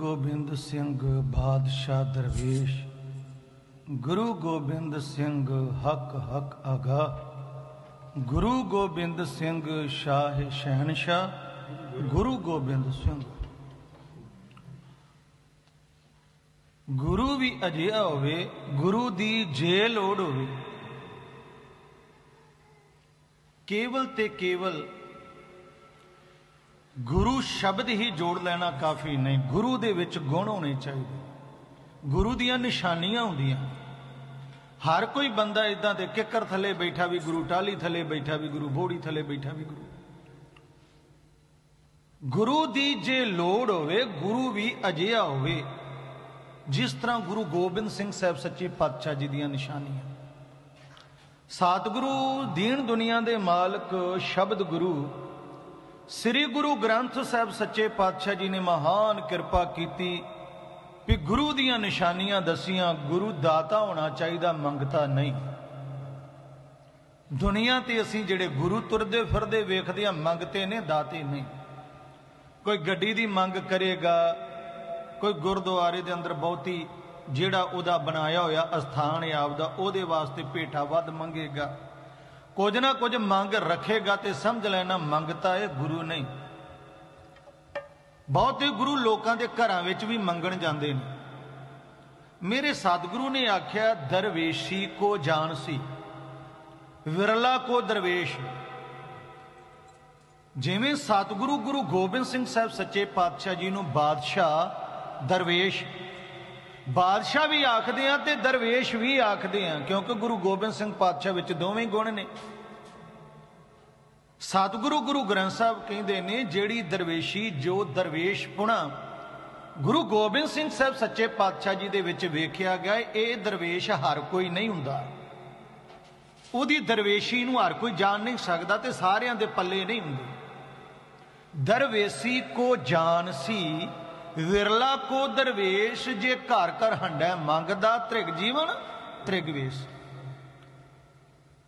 ਗੋਬਿੰਦ ਸਿੰਘ ਬਾਦਸ਼ਾਹ ਦਰਵੇਸ਼, ਗੁਰੂ ਗੋਬਿੰਦ ਸਿੰਘ ਹਕ ਹਕ ਅਗਾ, ਗੁਰੂ ਗੋਬਿੰਦ ਸਿੰਘ ਸ਼ਾਹ ਸ਼ਹਿਨਸ਼ਾਹ, ਗੁਰੂ ਗੋਬਿੰਦ ਸਿੰਘ। ਗੁਰੂ ਵੀ ਅਜਿਹਾ ਹੋਵੇ, ਗੁਰੂ ਦੀ ਜੇ ਲੋੜ ਹੋਵੇ, ਕੇਵਲ ਤੇ ਕੇਵਲ ਗੁਰੂ ਸ਼ਬਦ ਹੀ ਜੋੜ ਲੈਣਾ ਕਾਫੀ ਨਹੀਂ। ਗੁਰੂ ਦੇ ਵਿੱਚ ਗੁਣ ਹੋਣੇ ਚਾਹੀਦੇ। ਗੁਰੂ ਦੀਆਂ ਨਿਸ਼ਾਨੀਆਂ ਹੁੰਦੀਆਂ। ਹਰ ਕੋਈ ਬੰਦਾ ਇਦਾਂ ਦੇ ਕਿੱਕਰ ਥੱਲੇ ਬੈਠਾ ਵੀ ਗੁਰੂ ਟਾਲੀ ਥੱਲੇ ਬੈਠਾ ਵੀ ਗੁਰੂ, ਬੋੜੀ ਥੱਲੇ ਬੈਠਾ ਵੀ ਗੁਰੂ। ਗੁਰੂ ਦੀ ਜੇ ਲੋੜ ਹੋਵੇ, ਗੁਰੂ ਵੀ ਅਜਿਹਾ ਹੋਵੇ। ਜਿਸ ਤਰ੍ਹਾਂ ਗੁਰੂ ਗੋਬਿੰਦ ਸਿੰਘ ਸਾਹਿਬ ਸੱਚੇ ਪਾਤਸ਼ਾਹ ਜੀ ਦੀਆਂ ਨਿਸ਼ਾਨੀਆਂ। ਸਤਿਗੁਰੂ ਦੀਨ ਦੁਨੀਆ ਦੇ ਮਾਲਕ, ਸ਼ਬਦ ਗੁਰੂ। ਸ੍ਰੀ ਗੁਰੂ ਗ੍ਰੰਥ ਸਾਹਿਬ ਸੱਚੇ ਪਾਤਸ਼ਾਹ ਜੀ ਨੇ ਮਹਾਨ ਕਿਰਪਾ ਕੀਤੀ ਵੀ ਗੁਰੂ ਦੀਆਂ ਨਿਸ਼ਾਨੀਆਂ ਦਸੀਆਂ, ਗੁਰੂ ਦਾਤਾ ਹੋਣਾ ਚਾਹੀਦਾ, ਮੰਗਤਾ ਨਹੀਂ। ਦੁਨੀਆ ਤੇ ਅਸੀਂ ਜਿਹੜੇ ਗੁਰੂ ਤੁਰਦੇ ਫਿਰਦੇ ਵੇਖਦੇ ਆ ਮੰਗਤੇ ਨੇ, ਦਾਤੇ ਨਹੀਂ। ਕੋਈ ਗੱਡੀ ਦੀ ਮੰਗ ਕਰੇਗਾ, ਕੋਈ ਗੁਰਦੁਆਰੇ ਦੇ ਅੰਦਰ ਬਹੁਤੀ ਜਿਹੜਾ ਉਹਦਾ ਬਣਾਇਆ ਹੋਇਆ ਅਸਥਾਨ ਹੈ ਆਪਦਾ, ਉਹਦੇ ਵਾਸਤੇ ਭੇਟਾ ਵੱਧ ਮੰਗੇਗਾ। ਕੁਝ ਨਾ ਕੁਝ ਮੰਗ ਰੱਖੇਗਾ ਤੇ ਸਮਝ ਲੈਣਾ ਮੰਗਤਾ ਇਹ ਗੁਰੂ ਨਹੀਂ। ਬਹੁਤੇ ਗੁਰੂ ਲੋਕਾਂ ਦੇ ਘਰਾਂ ਵਿੱਚ ਵੀ ਮੰਗਣ ਜਾਂਦੇ ਨੇ। ਮੇਰੇ ਸਤਿਗੁਰੂ ਨੇ ਆਖਿਆ, ਦਰਵੇਸ਼ੀ ਕੋ ਜਾਣ ਸੀ ਵਿਰਲਾ ਕੋ ਦਰਵੇਸ਼। ਜਿਵੇਂ ਸਤਿਗੁਰੂ ਗੁਰੂ ਗੋਬਿੰਦ ਸਿੰਘ ਸਾਹਿਬ ਸੱਚੇ ਪਾਤਸ਼ਾਹ ਜੀ ਨੂੰ ਬਾਦਸ਼ਾਹ ਦਰਵੇਸ਼ ਬਾਦਸ਼ਾਹ ਵੀ ਆਖਦੇ ਆ ਤੇ ਦਰਵੇਸ਼ ਵੀ ਆਖਦੇ ਆ, ਕਿਉਂਕਿ ਗੁਰੂ ਗੋਬਿੰਦ ਸਿੰਘ ਪਾਤਸ਼ਾਹ ਵਿੱਚ ਦੋਵੇਂ ਗੁਣ ਨੇ। ਸਤਿਗੁਰੂ ਗੁਰੂ ਗ੍ਰੰਥ ਸਾਹਿਬ ਕਹਿੰਦੇ ਨੇ, ਜਿਹੜੀ ਦਰਵੇਸ਼ੀ, ਜੋ ਦਰਵੇਸ਼ ਪੁਣਾ। ਗੁਰੂ ਗੋਬਿੰਦ ਸਿੰਘ ਸਾਹਿਬ ਸੱਚੇ ਪਾਤਸ਼ਾਹ ਜੀ ਦੇ ਵਿੱਚ ਵੇਖਿਆ ਗਿਆ, ਇਹ ਦਰਵੇਸ਼ ਹਰ ਕੋਈ ਨਹੀਂ ਹੁੰਦਾ। ਉਹਦੀ ਦਰਵੇਸ਼ੀ ਨੂੰ ਹਰ ਕੋਈ ਜਾਣ ਨਹੀਂ ਸਕਦਾ ਤੇ ਸਾਰਿਆਂ ਦੇ ਪੱਲੇ ਨਹੀਂ ਹੁੰਦੀ। ਦਰਵੇਸੀ ਕੋ ਜਾਣ ਸੀ ਵਿਰਲਾ ਕੋ ਦਰਵੇਸ਼, ਜੇ ਘਰ ਘਰ ਹੰਡੈ ਮੰਗਦਾ ਤ੍ਰਿਗ ਜੀਵਨ ਤ੍ਰਿਗਵੇਸ਼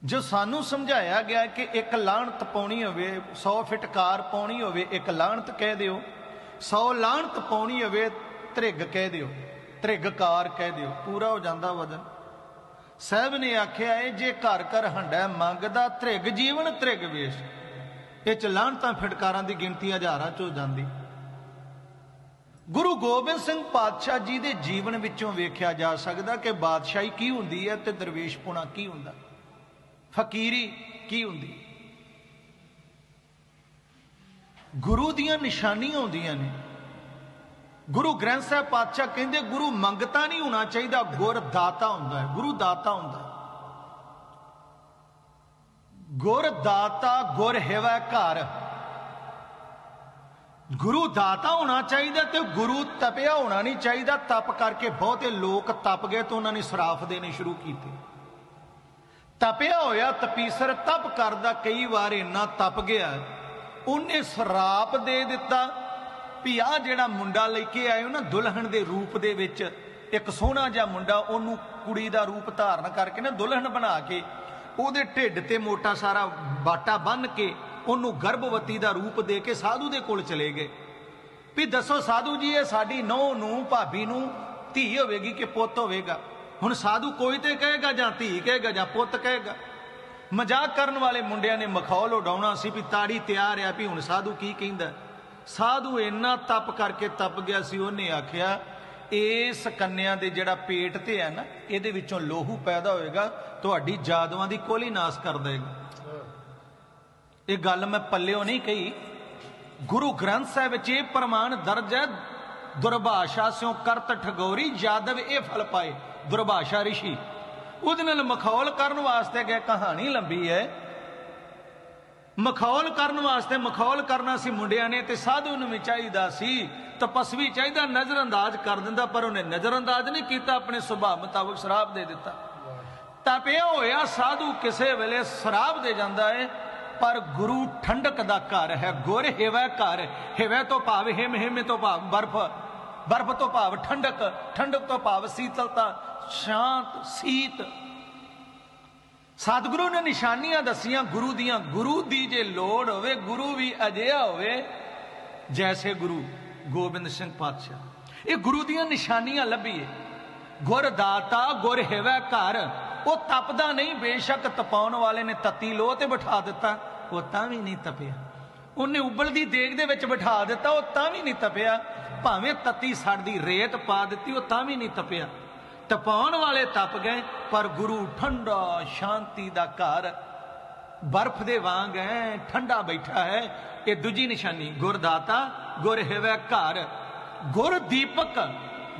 ਜੋ ਸਾਨੂੰ ਸਮਝਾਇਆ ਗਿਆ ਕਿ ਇੱਕ ਲਾਹਣਤ ਪਾਉਣੀ ਹੋਵੇ 100 ਫਟਕਾਰ ਪਾਉਣੀ ਹੋਵੇ, ਇੱਕ ਲਾਹਣਤ ਕਹਿ ਦਿਓ। 100 ਲਾਹਣਤ ਪਾਉਣੀ ਹੋਵੇ, ਤ੍ਰਿਗ ਕਹਿ ਦਿਓ। ਤ੍ਰਿਗਕਾਰ ਕਹਿ ਦਿਓ। ਪੂਰਾ ਹੋ ਜਾਂਦਾ ਵਜਨ। ਸਾਹਿਬ ਨੇ ਆਖਿਆ ਏ, ਜੇ ਘਰ ਘਰ ਹੰਡਾ ਮੰਗਦਾ ਤ੍ਰਿਗ ਜੀਵਨ, ਤ੍ਰਿਗ ਵੇਸ਼। ਇਹ ਚ ਲਾਹਣਤਾਂ ਫਟਕਾਰਾਂ ਦੀ ਗਿਣਤੀ ਹਜ਼ਾਰਾਂ ਚ ਹੋ ਜਾਂਦੀ। ਗੁਰੂ ਗੋਬਿੰਦ ਸਿੰਘ ਪਾਤਸ਼ਾਹ ਜੀ ਦੇ ਜੀਵਨ ਵਿੱਚੋਂ ਵੇਖਿਆ ਜਾ ਸਕਦਾ ਕਿ ਬਾਦਸ਼ਾਹੀ ਕੀ ਹੁੰਦੀ ਹੈ ਤੇ ਦਰਵੇਸ਼ਪੁਣਾ ਕੀ ਹੁੰਦਾ? ਫਕੀਰੀ ਕੀ ਹੁੰਦੀ? ਗੁਰੂ ਦੀਆਂ ਨਿਸ਼ਾਨੀਆਂ ਹੁੰਦੀਆਂ ਨੇ। ਗੁਰੂ ਗ੍ਰੰਥ ਸਾਹਿਬ ਪਾਤਸ਼ਾਹ ਕਹਿੰਦੇ, ਗੁਰੂ ਮੰਗਤਾ ਨਹੀਂ ਹੋਣਾ ਚਾਹੀਦਾ, ਗੁਰ ਦਾਤਾ ਹੁੰਦਾ ਹੈ, ਗੁਰੂ ਦਾਤਾ ਹੁੰਦਾ ਹੈ। ਗੁਰ ਦਾਤਾ, ਗੁਰ ਹੈਵਾ ਘਰ। ਗੁਰੂ ਦਾਤਾ ਹੋਣਾ ਚਾਹੀਦਾ ਤੇ ਗੁਰੂ ਤਪਿਆ ਹੋਣਾ ਨਹੀਂ ਚਾਹੀਦਾ। ਤਪ ਕਰਕੇ ਬਹੁਤੇ ਲੋਕ ਤਪ ਗਏ ਤੇ ਉਹਨਾਂ ਨੇ ਸਰਾਫ ਦੇਣੇ ਸ਼ੁਰੂ ਕੀਤੇ। ਤਪਿਆ ਹੋਇਆ ਤਪੀਸਰ ਤਪ ਕਰਦਾ ਕਈ ਵਾਰ ਇੰਨਾ ਤਪ ਗਿਆ, ਉਹਨੇ ਸਰਾਪ ਦੇ ਦਿੱਤਾ ਵੀ ਆ ਜਿਹੜਾ ਮੁੰਡਾ ਲੈ ਕੇ ਆਇਓ ਨਾ ਦੁਲਹਣ ਦੇ ਰੂਪ ਦੇ ਵਿੱਚ, ਇੱਕ ਸੋਹਣਾ ਜਿਹਾ ਮੁੰਡਾ, ਉਹਨੂੰ ਕੁੜੀ ਦਾ ਰੂਪ ਧਾਰਨ ਕਰਕੇ ਨਾ ਦੁਲਹਨ ਬਣਾ ਕੇ, ਉਹਦੇ ਢਿੱਡ ਤੇ ਮੋਟਾ ਸਾਰਾ ਬਾਟਾ ਬੰਨ ਕੇ ਉਹਨੂੰ ਗਰਭਵਤੀ ਦਾ ਰੂਪ ਦੇ ਕੇ ਸਾਧੂ ਦੇ ਕੋਲ ਚਲੇ ਗਏ। ਵੀ ਦੱਸੋ ਸਾਧੂ ਜੀ, ਇਹ ਸਾਡੀ ਨੌ ਨੂੰ, ਭਾਬੀ ਨੂੰ ਧੀ ਹੋਵੇਗੀ ਕਿ ਪੁੱਤ ਹੋਵੇਗਾ? ਹੁਣ ਸਾਧੂ ਕੋਈ ਤੇ ਕਹੇਗਾ ਜਾਂ ਧੀ ਕਹੇਗਾ ਜਾਂ ਪੁੱਤ ਕਹੇਗਾ? ਮਜ਼ਾਕ ਕਰਨ ਵਾਲੇ ਮੁੰਡਿਆਂ ਨੇ ਮਖੌਲ ਉਡਾਉਣਾ ਸੀ ਵੀ ਤਾੜੀ ਤਿਆਰ ਆ ਵੀ ਹੁਣ ਸਾਧੂ ਕੀ ਕਹਿੰਦਾ? ਸਾਧੂ ਇੰਨਾ ਤਪ ਕਰਕੇ ਤਪ ਗਿਆ ਸੀ, ਉਹਨੇ ਆਖਿਆ, ਇਸ ਕੰਨਿਆਂ ਦੇ ਜਿਹੜਾ ਪੇਟ ਤੇ ਹੈ ਨਾ, ਇਹਦੇ ਵਿੱਚੋਂ ਲੋਹੂ ਪੈਦਾ ਹੋਏਗਾ, ਤੁਹਾਡੀ ਜਾਦੂਆਂ ਦੀ ਕੋਲੀ ਨਾਸ ਕਰ ਦੇਗਾ। ਇਹ ਗੱਲ ਮੈਂ ਪੱਲਿਓ ਨਹੀਂ ਕਹੀ। ਗੁਰੂ ਗ੍ਰੰਥ ਸਾਹਿਬ ਵਿੱਚ ਇਹ ਪ੍ਰਮਾਣ ਦਰਜ ਹੈ, ਦੁਰਭਾਸ਼ਾ ਸਿਓ ਕਰਤ ਠਗੋਰੀ, ਜਾਦਵ ਇਹ ਫਲ ਪਾਏ, ਦੁਰਭਾਸ਼ਾ ਰਿਸ਼ੀ। ਉਹਦੇ ਨਾਲ ਮਖੌਲ ਕਰਨ ਵਾਸਤੇ ਗਏ ਕਹਾਣੀ ਲੰਬੀ ਹੈ। ਮਖੌਲ ਕਰਨ ਵਾਸਤੇ ਮਖੌਲ ਕਰਨਾ ਸੀ ਮੁੰਡਿਆਂ ਨੇ ਤੇ ਸਾਧੂ ਨੂੰ ਵੀ ਚਾਹੀਦਾ ਸੀ। ਤਪਸਵੀ ਚਾਹੀਦਾ, ਨਜ਼ਰਅੰਦਾਜ਼ ਕਰ ਦਿੰਦਾ, ਪਰ ਉਹਨੇ ਨਜ਼ਰ ਅੰਦਾਜ਼ ਨਹੀਂ ਕੀਤਾ, ਆਪਣੇ ਸੁਭਾਅ ਮੁਤਾਬਕ ਸ਼ਰਾਬ ਦੇ ਦਿੱਤਾ। ਤਪਿਆ ਹੋਇਆ ਸਾਧੂ ਕਿਸੇ ਵੇਲੇ ਸ਼ਰਾਬ ਦੇ ਜਾਂਦਾ ਹੈ ਪਰ ਗੁਰੂ ਠੰਡਕ ਦਾ ਘਰ ਹੈ, ਗੁਰ ਹੈਵਾ ਘਰ। ਹਿਵੈ ਤੋਂ ਭਾਵ ਹਿਮ ਹਿਮ ਤੋਂ ਭਾਵ ਬਰਫ। ਬਰਫ ਤੋਂ ਭਾਵ ਠੰਡਕ ਠੰਡਕ ਤੋਂ ਭਾਵ ਸੀਤਲਤਾ, ਸ਼ਾਂਤ, ਸੀਤ। ਸਤਿਗੁਰੂ ਨੇ ਨਿਸ਼ਾਨੀਆਂ ਦਸੀਆਂ, ਗੁਰੂ ਦੀਆਂ, ਗੁਰੂ ਦੀ ਜੇ ਲੋੜ ਹੋਵੇ, ਗੁਰੂ ਵੀ ਅਜਿਹਾ ਹੋਵੇ, ਜੈਸੇ ਗੁਰੂ ਗੋਬਿੰਦ ਸਿੰਘ ਪਾਤਸ਼ਾਹ। ਇਹ ਗੁਰੂ ਦੀਆਂ ਨਿਸ਼ਾਨੀਆਂ ਲੱਭੀਏ ਗੁਰ ਦਾਤਾ, ਗੁਰ ਹੈਵੈ ਘਰ। ਉਹ ਤਪਦਾ ਨਹੀਂ, ਬੇਸ਼ੱਕ ਤਪਾਉਣ ਵਾਲੇ ਨੇ ਤਤੀ ਲੋਹ ਤੇ ਬਿਠਾ ਦਿੱਤਾ। ਉਹ ਤਾਂ ਵੀ ਨਹੀਂ ਤਪਿਆ। ਉਹਨੇ ਉਬਲਦੀ ਦੇਗ ਦੇ ਵਿੱਚ ਬਿਠਾ ਦਿੱਤਾ, ਉਹ ਤਾਂ ਵੀ ਨਹੀਂ ਤਪਿਆ। ਭਾਵੇਂ ਤਤੀ ਸੜਦੀ ਰੇਤ ਪਾ ਦਿੱਤੀ, ਉਹ ਤਾਂ ਵੀ ਨਹੀਂ ਤਪਿਆ। ਤਪਾਉਣ ਵਾਲੇ ਤਪ ਗਏ, ਪਰ ਗੁਰੂ ਠੰਡਾ ਸ਼ਾਂਤੀ ਦਾ ਘਰ ਬਰਫ਼ ਦੇ ਵਾਂਗ ਹੈ, ਠੰਡਾ ਬੈਠਾ ਹੈ। ਇਹ ਦੂਜੀ ਨਿਸ਼ਾਨੀ, ਗੁਰਦਾਤਾ, ਗੁਰ ਹੈਵੈ ਘਰ। ਗੁਰ ਦੀਪਕ,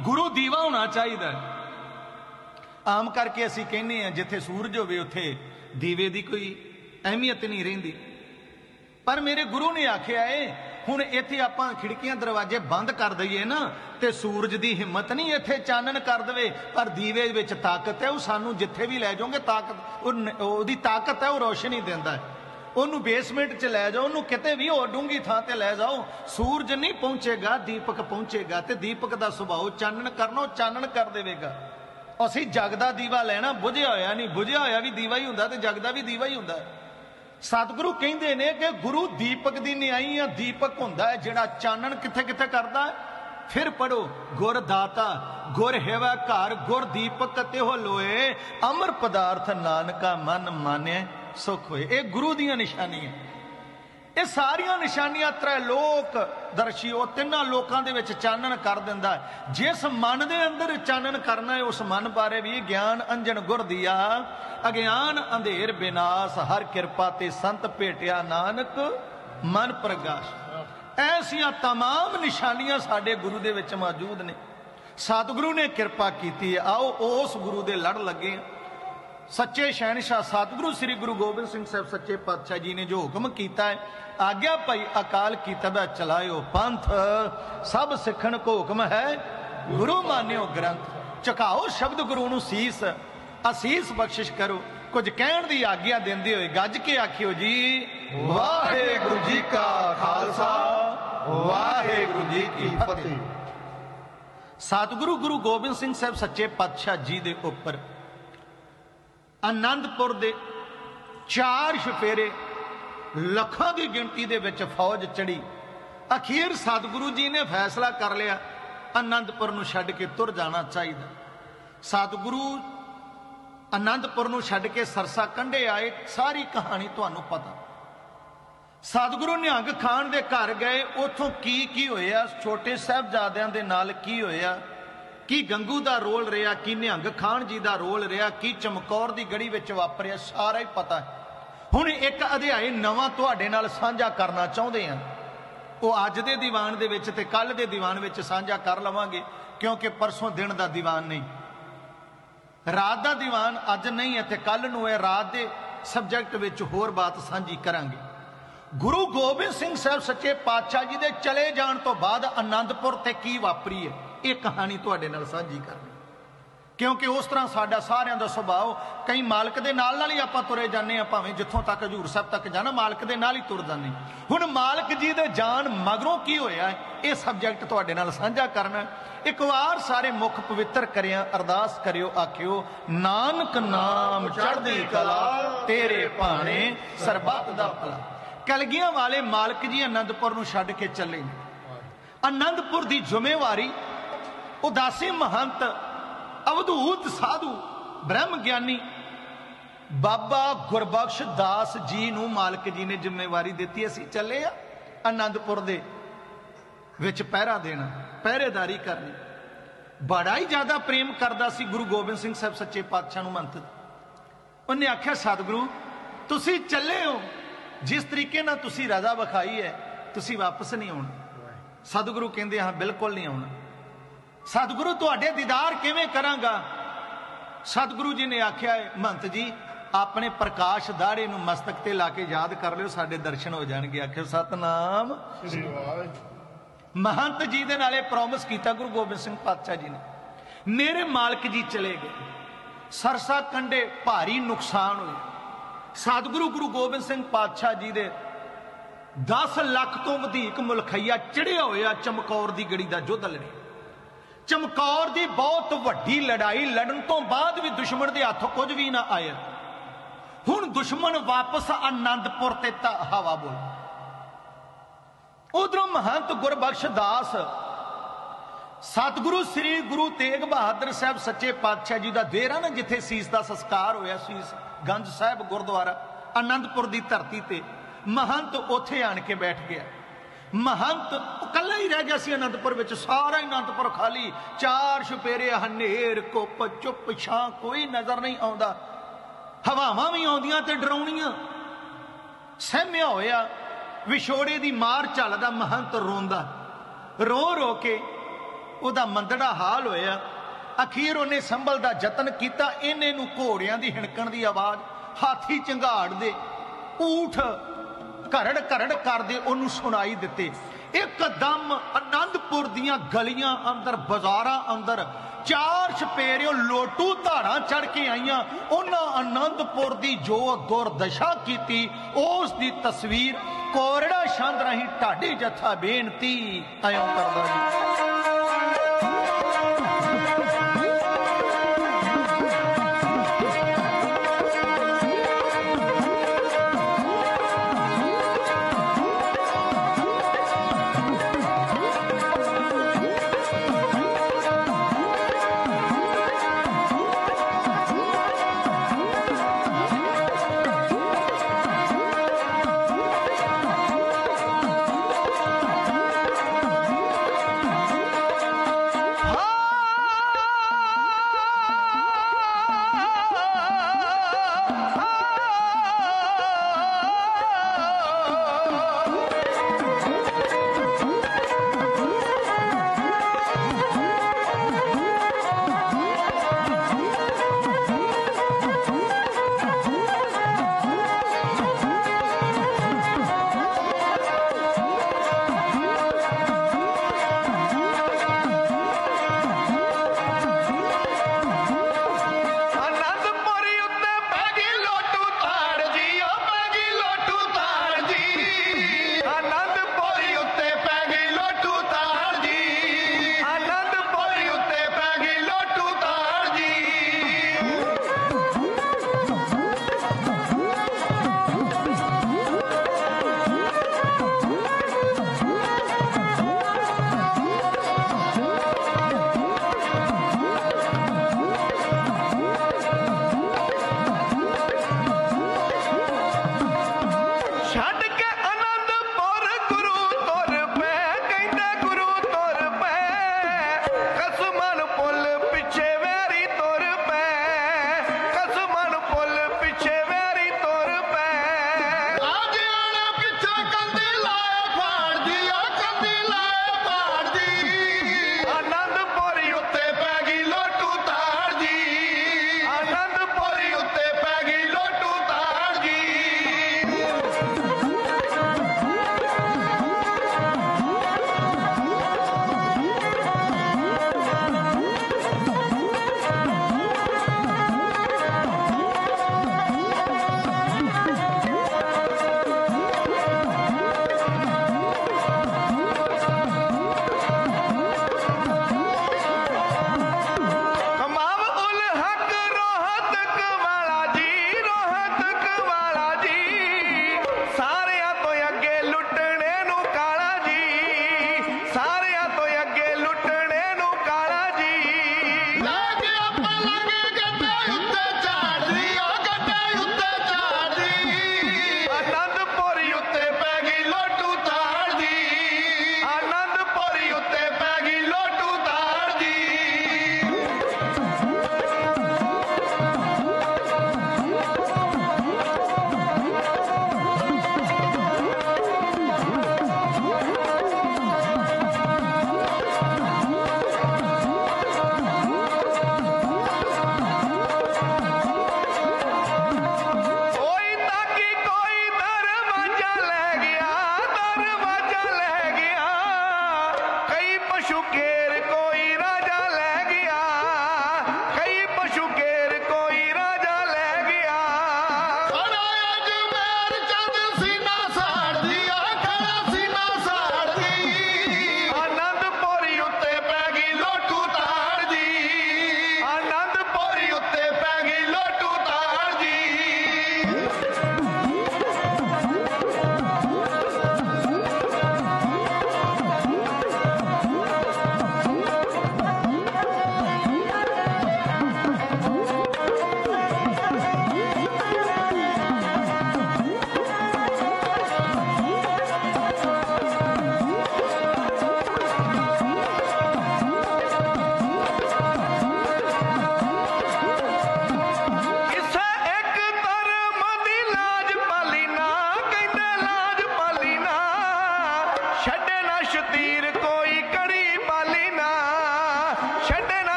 ਗੁਰੂ ਦੀਵਾ ਹੋਣਾ ਚਾਹੀਦਾ ਆਮ ਕਰਕੇ ਅਸੀਂ ਕਹਿੰਦੇ ਆ ਜਿੱਥੇ ਸੂਰਜ ਹੋਵੇ, ਉੱਥੇ ਦੀਵੇ ਦੀ ਕੋਈ ਅਹਿਮੀਅਤ ਨਹੀਂ ਰਹਿੰਦੀ। ਪਰ ਮੇਰੇ ਗੁਰੂ ਨੇ ਆਖਿਆ ਏ, ਹੁਣ ਇੱਥੇ ਆਪਾਂ ਖਿੜਕੀਆਂ ਦਰਵਾਜ਼ੇ ਬੰਦ ਕਰ ਦਈਏ ਨਾ, ਤੇ ਸੂਰਜ ਦੀ ਹਿੰਮਤ ਨਹੀਂ ਇੱਥੇ ਚਾਨਣ ਕਰ ਦੇਵੇ, ਪਰ ਦੀਵੇ ਵਿੱਚ ਤਾਕਤ ਹੈ, ਉਹ ਸਾਨੂੰ ਜਿੱਥੇ ਵੀ ਲੈ ਜਾਓਗੇ ਤਾਕਤ ਉਹਦੀ ਤਾਕਤ ਹੈ, ਉਹ ਰੋਸ਼ਨੀ ਦਿੰਦਾ ਹੈ। ਉਹਨੂੰ ਬੇਸਮੈਂਟ 'ਚ ਲੈ ਜਾਓ, ਉਹਨੂੰ ਕਿਤੇ ਵੀ ਹੋਰ ਡੂੰਗੀ ਥਾਂ ਤੇ ਲੈ ਜਾਓ, ਸੂਰਜ ਨਹੀਂ ਪਹੁੰਚੇਗਾ, ਦੀਪਕ ਪਹੁੰਚੇਗਾ, ਤੇ ਦੀਪਕ ਦਾ ਸੁਭਾਅ ਚਾਨਣ ਕਰਨਾ ਚਾਨਣ ਕਰ ਦੇਵੇਗਾ। ਅਸੀਂ ਜਗ ਦਾ ਦੀਵਾ ਲੈਣਾ, ਬੁਝਿਆ ਹੋਇਆ ਨਹੀਂ, ਬੁਝਿਆ ਹੋਇਆ ਵੀ ਦੀਵਾ ਹੀ ਹੁੰਦਾ, ਤੇ ਜਗ ਦਾ ਵੀ ਦੀਵਾ ਹੀ ਹੁੰਦਾ। ਹੈ ਸਤਿਗੁਰੂ ਕਹਿੰਦੇ ਨੇ ਕਿ ਗੁਰੂ ਦੀਪਕ ਦੀ ਨਿਆਈ ਆ ਦੀਪਕ ਹੁੰਦਾ ਹੈ, ਜਿਹੜਾ ਚਾਨਣ ਕਿੱਥੇ ਕਿੱਥੇ ਕਰਦਾ ਹੈ? ਫਿਰ ਪੜੋ ਗੁਰ ਦਾਤਾ, ਗੁਰ ਹੈਵਾ ਘਰ, ਗੁਰ ਦੀਪਕ ਤੇ ਹੋ ਲੋਏ, ਅਮਰ ਪਦਾਰਥ ਨਾਨਕਾ ਮਨ ਮਾਨਿਆ, ਸੁਖ ਹੋਏ। ਇਹ ਗੁਰੂ ਦੀਆਂ ਨਿਸ਼ਾਨੀਆਂ। ਇਹ ਸਾਰੀਆਂ ਨਿਸ਼ਾਨੀਆਂ ਤ੍ਰੈ ਲੋਕ ਦਰਸ਼ੀ ਉਹ ਤਿੰਨਾਂ ਲੋਕਾਂ ਦੇ ਵਿੱਚ ਚਾਨਣ ਕਰ ਦਿੰਦਾ ਹੈ ਜਿਸ ਮਨ ਦੇ ਅੰਦਰ ਚਾਨਣ ਕਰਨਾ ਹੈ ਉਸ ਮਨ ਬਾਰੇ ਵੀ ਗਿਆਨ ਅੰਜਨ ਗੁਰ ਦੀਆ ਅਗਿਆਨ ਅੰਧੇਰ ਬਿਨਾਸ਼ ਹਰ ਕਿਰਪਾ ਤੇ ਸੰਤ ਭੇਟਿਆ ਨਾਨਕ ਮਨ ਪ੍ਰਗਾਸ਼ ਐਸੀਆਂ तमाम ਨਿਸ਼ਾਨੀਆਂ ਸਾਡੇ ਗੁਰੂ ਦੇ ਵਿੱਚ ਮੌਜੂਦ ਨੇ ਸਤਿਗੁਰੂ ਨੇ ਕਿਰਪਾ ਕੀਤੀ ਹੈ ਆਓ ਉਸ ਗੁਰੂ ਦੇ ਲੜ ਲੱਗੇ ਹਾਂ ਸੱਚੇ ਸ਼ਹਿਨशाह ਸਤਿਗੁਰੂ ਸ੍ਰੀ ਗੁਰੂ ਗੋਬਿੰਦ ਸਿੰਘ ਸਾਹਿਬ ਸੱਚੇ ਪਾਤਸ਼ਾਹ ਜੀ ਨੇ ਜੋ ਹੁਕਮ ਕੀਤਾ ਹੈ, ਆਗਿਆ ਭਾਈ ਅਕਾਲ ਕੀ ਤਬੈ ਚਲਾਇਓ ਪੰਥ। ਸਭ ਸਿੱਖਣ ਕੋ ਹੁਕਮ ਹੈ, ਗੁਰੂ ਮਾਨਿਓ ਗ੍ਰੰਥ। ਝੁਕਾਓ ਸ਼ਬਦ ਗੁਰੂ ਨੂੰ ਸੀਸ, ਅਸੀਸ ਬਖਸ਼ਿਸ਼ ਕਰੋ। ਕੁਝ ਕਹਿਣ ਦੀ ਆਗਿਆ ਦਿੰਦੇ ਹੋਏ ਗੱਜ ਕੇ ਆਖਿਓ ਜੀ, ਵਾਹਿਗੁਰੂ ਜੀ ਕਾ ਖਾਲਸਾ, ਵਾਹਿਗੁਰੂ ਜੀ ਕੀ ਫਤਿਹ। ਸਤਿਗੁਰੂ ਗੁਰੂ ਗੋਬਿੰਦ ਸਿੰਘ ਸਾਹਿਬ ਸੱਚੇ ਪਾਤਸ਼ਾਹ ਜੀ ਦੇ ਉੱਪਰ ਆਨੰਦਪੁਰ ਦੇ ਚਾਰ ਛਪੇਰੇ ਲੱਖਾਂ ਦੀ ਗਿਣਤੀ ਦੇ ਵਿੱਚ ਫੌਜ ਚੜੀ ਅਖੀਰ ਸਤਿਗੁਰੂ ਜੀ ਨੇ ਫੈਸਲਾ ਕਰ ਲਿਆ ਆਨੰਦਪੁਰ ਨੂੰ ਛੱਡ ਕੇ ਤੁਰ ਜਾਣਾ ਚਾਹੀਦਾ। ਸਤਿਗੁਰੂ ਆਨੰਦਪੁਰ ਨੂੰ ਛੱਡ ਕੇ ਸਰਸਾ ਕੰਢੇ ਆਏ, ਸਾਰੀ ਕਹਾਣੀ ਤੁਹਾਨੂੰ ਪਤਾ। ਸਤਿਗੁਰੂ ਨਿਹੰਗ ਖਾਨ ਦੇ ਘਰ ਗਏ, ਉਥੋਂ ਕੀ ਕੀ ਹੋਇਆ, ਛੋਟੇ ਸਾਹਿਬਜ਼ਾਦਿਆਂ ਦੇ ਨਾਲ ਕੀ ਹੋਇਆ? ਕੀ ਗੰਗੂ ਦਾ ਰੋਲ ਰਿਹਾ, ਕੀ ਨਿਹੰਗ ਖਾਨ ਜੀ ਦਾ ਰੋਲ ਰਿਹਾ, ਕੀ ਚਮਕੌਰ ਦੀ ਗੜੀ ਵਿੱਚ ਵਾਪਰਿਆ, ਸਾਰਾ ਹੀ ਪਤਾ ਹੈ। ਹੁਣ ਇੱਕ ਅਧਿਆਇ ਨਵਾਂ ਤੁਹਾਡੇ ਨਾਲ ਸਾਂਝਾ ਕਰਨਾ ਚਾਹੁੰਦੇ ਹਾਂ। ਉਹ ਅੱਜ ਦੇ ਦੀਵਾਨ ਦੇ ਵਿੱਚ ਤੇ ਕੱਲ ਦੇ ਦੀਵਾਨ ਵਿੱਚ ਸਾਂਝਾ ਕਰ ਲਵਾਂਗੇ, ਕਿਉਂਕਿ ਪਰਸੋਂ ਦਿਨ ਦਾ ਦੀਵਾਨ ਨਹੀਂ। ਰਾਤ ਦਾ ਦੀਵਾਨ ਅੱਜ ਨਹੀਂ ਹੈ ਤੇ ਕੱਲ ਨੂੰ ਹੈ, ਰਾਤ ਦੇ ਸਬਜੈਕਟ ਵਿੱਚ ਹੋਰ ਬਾਤ ਸਾਂਝੀ ਕਰਾਂਗੇ। ਗੁਰੂ ਗੋਬਿੰਦ ਸਿੰਘ ਸਾਹਿਬ ਸੱਚੇ ਪਾਤਸ਼ਾਹ ਜੀ ਦੇ ਚਲੇ ਜਾਣ ਤੋਂ ਬਾਅਦ ਆਨੰਦਪੁਰ ਤੇ ਕੀ ਵਾਪਰੀ ਹੈ? ਇਹ ਕਹਾਣੀ ਤੁਹਾਡੇ ਨਾਲ ਸਾਂਝੀ ਕਰਨੀ। ਕਿਉਂਕਿ ਉਸ ਤਰ੍ਹਾਂ ਸਾਡਾ ਸਾਰਿਆਂ ਦਾ ਸੁਭਾਅ, ਕਈ ਮਾਲਕ ਦੇ ਨਾਲ ਨਾਲ ਹੀ ਆਪਾਂ ਤੁਰੇ ਜਾਂਦੇ ਆ ਭਾਵੇਂ ਜਿੱਥੋਂ ਤੱਕ ਹਜੂਰ ਸਾਹਿਬ ਤੱਕ ਜਾਣਾ, ਮਾਲਕ ਦੇ ਨਾਲ ਹੀ ਤੁਰ ਜਾਂਦੇ ਹੁਣ ਮਾਲਕ ਜੀ ਦੇ ਜਾਣ ਮਗਰੋਂ ਕੀ ਹੋਇਆ? ਇਹ ਸਬਜੈਕਟ ਤੁਹਾਡੇ ਨਾਲ ਸਾਂਝਾ ਕਰਨਾ ਇੱਕ ਵਾਰ ਸਾਰੇ ਮੁਖ ਪਵਿੱਤਰ ਕਰਿਆ, ਅਰਦਾਸ ਕਰਿਓ, ਆਖਿਓ, ਨਾਨਕ ਨਾਮ ਚੜ੍ਹਦੀ ਕਲਾ, ਤੇਰੇ ਭਾਣੇ ਸਰਬੱਤ ਦਾ ਭਲਾ। ਕਲਗੀਆਂ ਵਾਲੇ ਮਾਲਕ ਜੀ ਅਨੰਦਪੁਰ ਨੂੰ ਛੱਡ ਕੇ ਚੱਲੇ ਨੇ। ਆਨੰਦਪੁਰ ਦੀ ਜ਼ਿੰਮੇਵਾਰੀ ਉਦਾਸੀ ਮਹੰਤ, ਅਵਧੂਤ ਸਾਧੂ, ਬ੍ਰਹਮ ਗਿਆਨੀ। ਬਾਬਾ ਗੁਰਬਖਸ਼ ਦਾਸ ਜੀ ਨੂੰ ਮਾਲਕ ਜੀ ਨੇ ਜ਼ਿੰਮੇਵਾਰੀ ਦਿੱਤੀ, ਅਸੀਂ ਚੱਲੇ ਆ ਆਨੰਦਪੁਰ ਦੇ ਵਿੱਚ ਪਹਿਰਾ ਦੇਣਾ, ਪਹਿਰੇਦਾਰੀ ਕਰਨੀ। ਬੜਾ ਹੀ ਜ਼ਿਆਦਾ ਪ੍ਰੇਮ ਕਰਦਾ ਸੀ ਗੁਰੂ ਗੋਬਿੰਦ ਸਿੰਘ ਸਾਹਿਬ ਸੱਚੇ ਪਾਤਸ਼ਾਹ ਨੂੰ ਮੰਤ ਉਹਨੇ ਆਖਿਆ, ਸਤਿਗੁਰੂ, ਤੁਸੀਂ ਚੱਲੇ ਹੋ। ਜਿਸ ਤਰੀਕੇ ਨਾਲ ਤੁਸੀਂ ਰਜ਼ਾ ਵਿਖਾਈ ਹੈ, ਤੁਸੀਂ ਵਾਪਸ ਨਹੀਂ ਆਉਣਾ। ਸਤਿਗੁਰੂ ਕਹਿੰਦੇ, ਹਾਂ, ਬਿਲਕੁਲ ਨਹੀਂ ਆਉਣਾ। ਸਤਿਗੁਰੂ ਤੁਹਾਡੇ ਦੀਦਾਰ ਕਿਵੇਂ ਕਰਾਂਗਾ? ਸਤਿਗੁਰੂ ਜੀ ਨੇ ਆਖਿਆ ਹੈ ਮਹੰਤ ਜੀ ਆਪਣੇ ਪ੍ਰਕਾਸ਼ ਦਾੜੇ ਨੂੰ ਮਸਤਕ ਤੇ ਲਾ ਕੇ ਯਾਦ ਕਰ ਲਿਓ ਸਾਡੇ ਦਰਸ਼ਨ ਹੋ ਜਾਣਗੇ। ਆਖਿਓ ਸਤਨਾਮ। ਮਹੰਤ ਜੀ ਦੇ ਨਾਲੇ ਪ੍ਰੋਮਿਸ ਕੀਤਾ ਗੁਰੂ ਗੋਬਿੰਦ ਸਿੰਘ ਪਾਤਸ਼ਾਹ ਜੀ ਨੇ। ਮੇਰੇ ਮਾਲਕ ਜੀ ਚਲੇ ਗਏ। ਸਰਸਾ ਕੰਡੇ ਭਾਰੀ ਨੁਕਸਾਨ ਹੋਇਆ। ਸਤਿਗੁਰੂ ਗੁਰੂ ਗੋਬਿੰਦ ਸਿੰਘ ਪਾਤਸ਼ਾਹ ਜੀ ਦੇ 10 ਲੱਖ ਤੋਂ ਵਧੇਕ ਮੁਲਖਈਆ ਚੜਿਆ ਹੋਇਆ ਚਮਕੌਰ ਦੀ ਗੜੀ ਦਾ ਯੁੱਧ ਲੜੇ ਚਮਕੌਰ ਦੀ ਬਹੁਤ ਵੱਡੀ ਲੜਾਈ ਲੜਨ ਤੋਂ ਬਾਅਦ ਵੀ ਦੁਸ਼ਮਣ ਦੇ ਹੱਥ ਕੁਝ ਵੀ ਨਾ ਆਇਆ ਹੁਣ ਦੁਸ਼ਮਣ ਵਾਪਸ ਆਨੰਦਪੁਰ ਤੇ ਤਾਂ ਹਵਾ ਬੋਲ। ਉਧਰੋਂ ਮਹੰਤ ਗੁਰਬਖਸ਼ ਦਾਸ, ਸਤਿਗੁਰੂ ਸ੍ਰੀ ਗੁਰੂ ਤੇਗ ਬਹਾਦਰ ਸਾਹਿਬ ਸੱਚੇ ਪਾਤਸ਼ਾਹ ਜੀ ਦਾ ਦੇਰਾ ਨਾ ਜਿੱਥੇ ਸੀਸ ਦਾ ਸੰਸਕਾਰ ਹੋਇਆ ਸੀਸ ਗੰਜ ਸਾਹਿਬ ਗੁਰਦੁਆਰਾ, ਆਨੰਦਪੁਰ ਦੀ ਧਰਤੀ ਤੇ ਮਹੰਤ ਉੱਥੇ ਆਣ ਕੇ ਬੈਠ ਗਿਆ। ਮਹੰਤ ਇਕੱਲਾ ਹੀ ਰਹਿ ਗਿਆ ਸੀ ਅਨੰਦਪੁਰ ਵਿੱਚ, ਸਾਰਾ ਹੀ ਆਨੰਦਪੁਰ ਖਾਲੀ। ਚਾਰ ਛੁਪੇਰੇ, ਹਨੇਰ, ਕੁੱਪ, ਚੁੱਪ, ਛਾਂ, ਕੋਈ ਨਜ਼ਰ ਨਹੀਂ ਆਉਂਦਾ। ਹਵਾਵਾਂ ਵੀ ਆਉਂਦੀਆਂ ਤੇ ਡਰਾਉਣੀਆਂ। ਸਹਿਮਿਆ ਹੋਇਆ, ਵਿਛੋੜੇ ਦੀ ਮਾਰ ਚੱਲਦਾ, ਮਹੰਤ ਰੋਂਦਾ। ਰੋ ਰੋ ਕੇ ਉਹਦਾ ਮੰਦੜਾ ਹਾਲ ਹੋਇਆ। ਅਖੀਰ ਉਹਨੇ ਸੰਭਲ ਦਾ ਯਤਨ ਕੀਤਾ, ਇਹਨੇ ਨੂੰ ਘੋੜਿਆਂ ਦੀ ਹਿਣਕਣ ਦੀ ਆਵਾਜ਼, ਹਾਥੀ ਚੰਗਾੜ ਦੇ, ਊਠ ਘਰੜ ਘਰੜ ਕਰਦੇ ਉਹਨੂੰ ਸੁਣਾਈ ਦਿੱਤੇ। ਇੱਕਦਮ ਆਨੰਦਪੁਰ ਦੀਆਂ ਗਲੀਆਂ ਅੰਦਰ, ਬਾਜ਼ਾਰਾਂ ਅੰਦਰ ਚਾਰ ਛਪੇਰਿਓ ਲੋਟੂ ਧਾਰਾਂ ਚੜ ਕੇ ਆਈਆਂ। ਉਹਨਾਂ ਆਨੰਦਪੁਰ ਦੀ ਜੋ ਦੁਰਦਸ਼ਾ ਕੀਤੀ, ਉਸ ਦੀ ਤਸਵੀਰ ਕੋਰੜਾ ਛੰਦ ਰਹੀ ਢਾਡੀ ਜਥਾ ਬੇਨਤੀ। ਆਇਓ ਕਰਦਾ ਜੀ।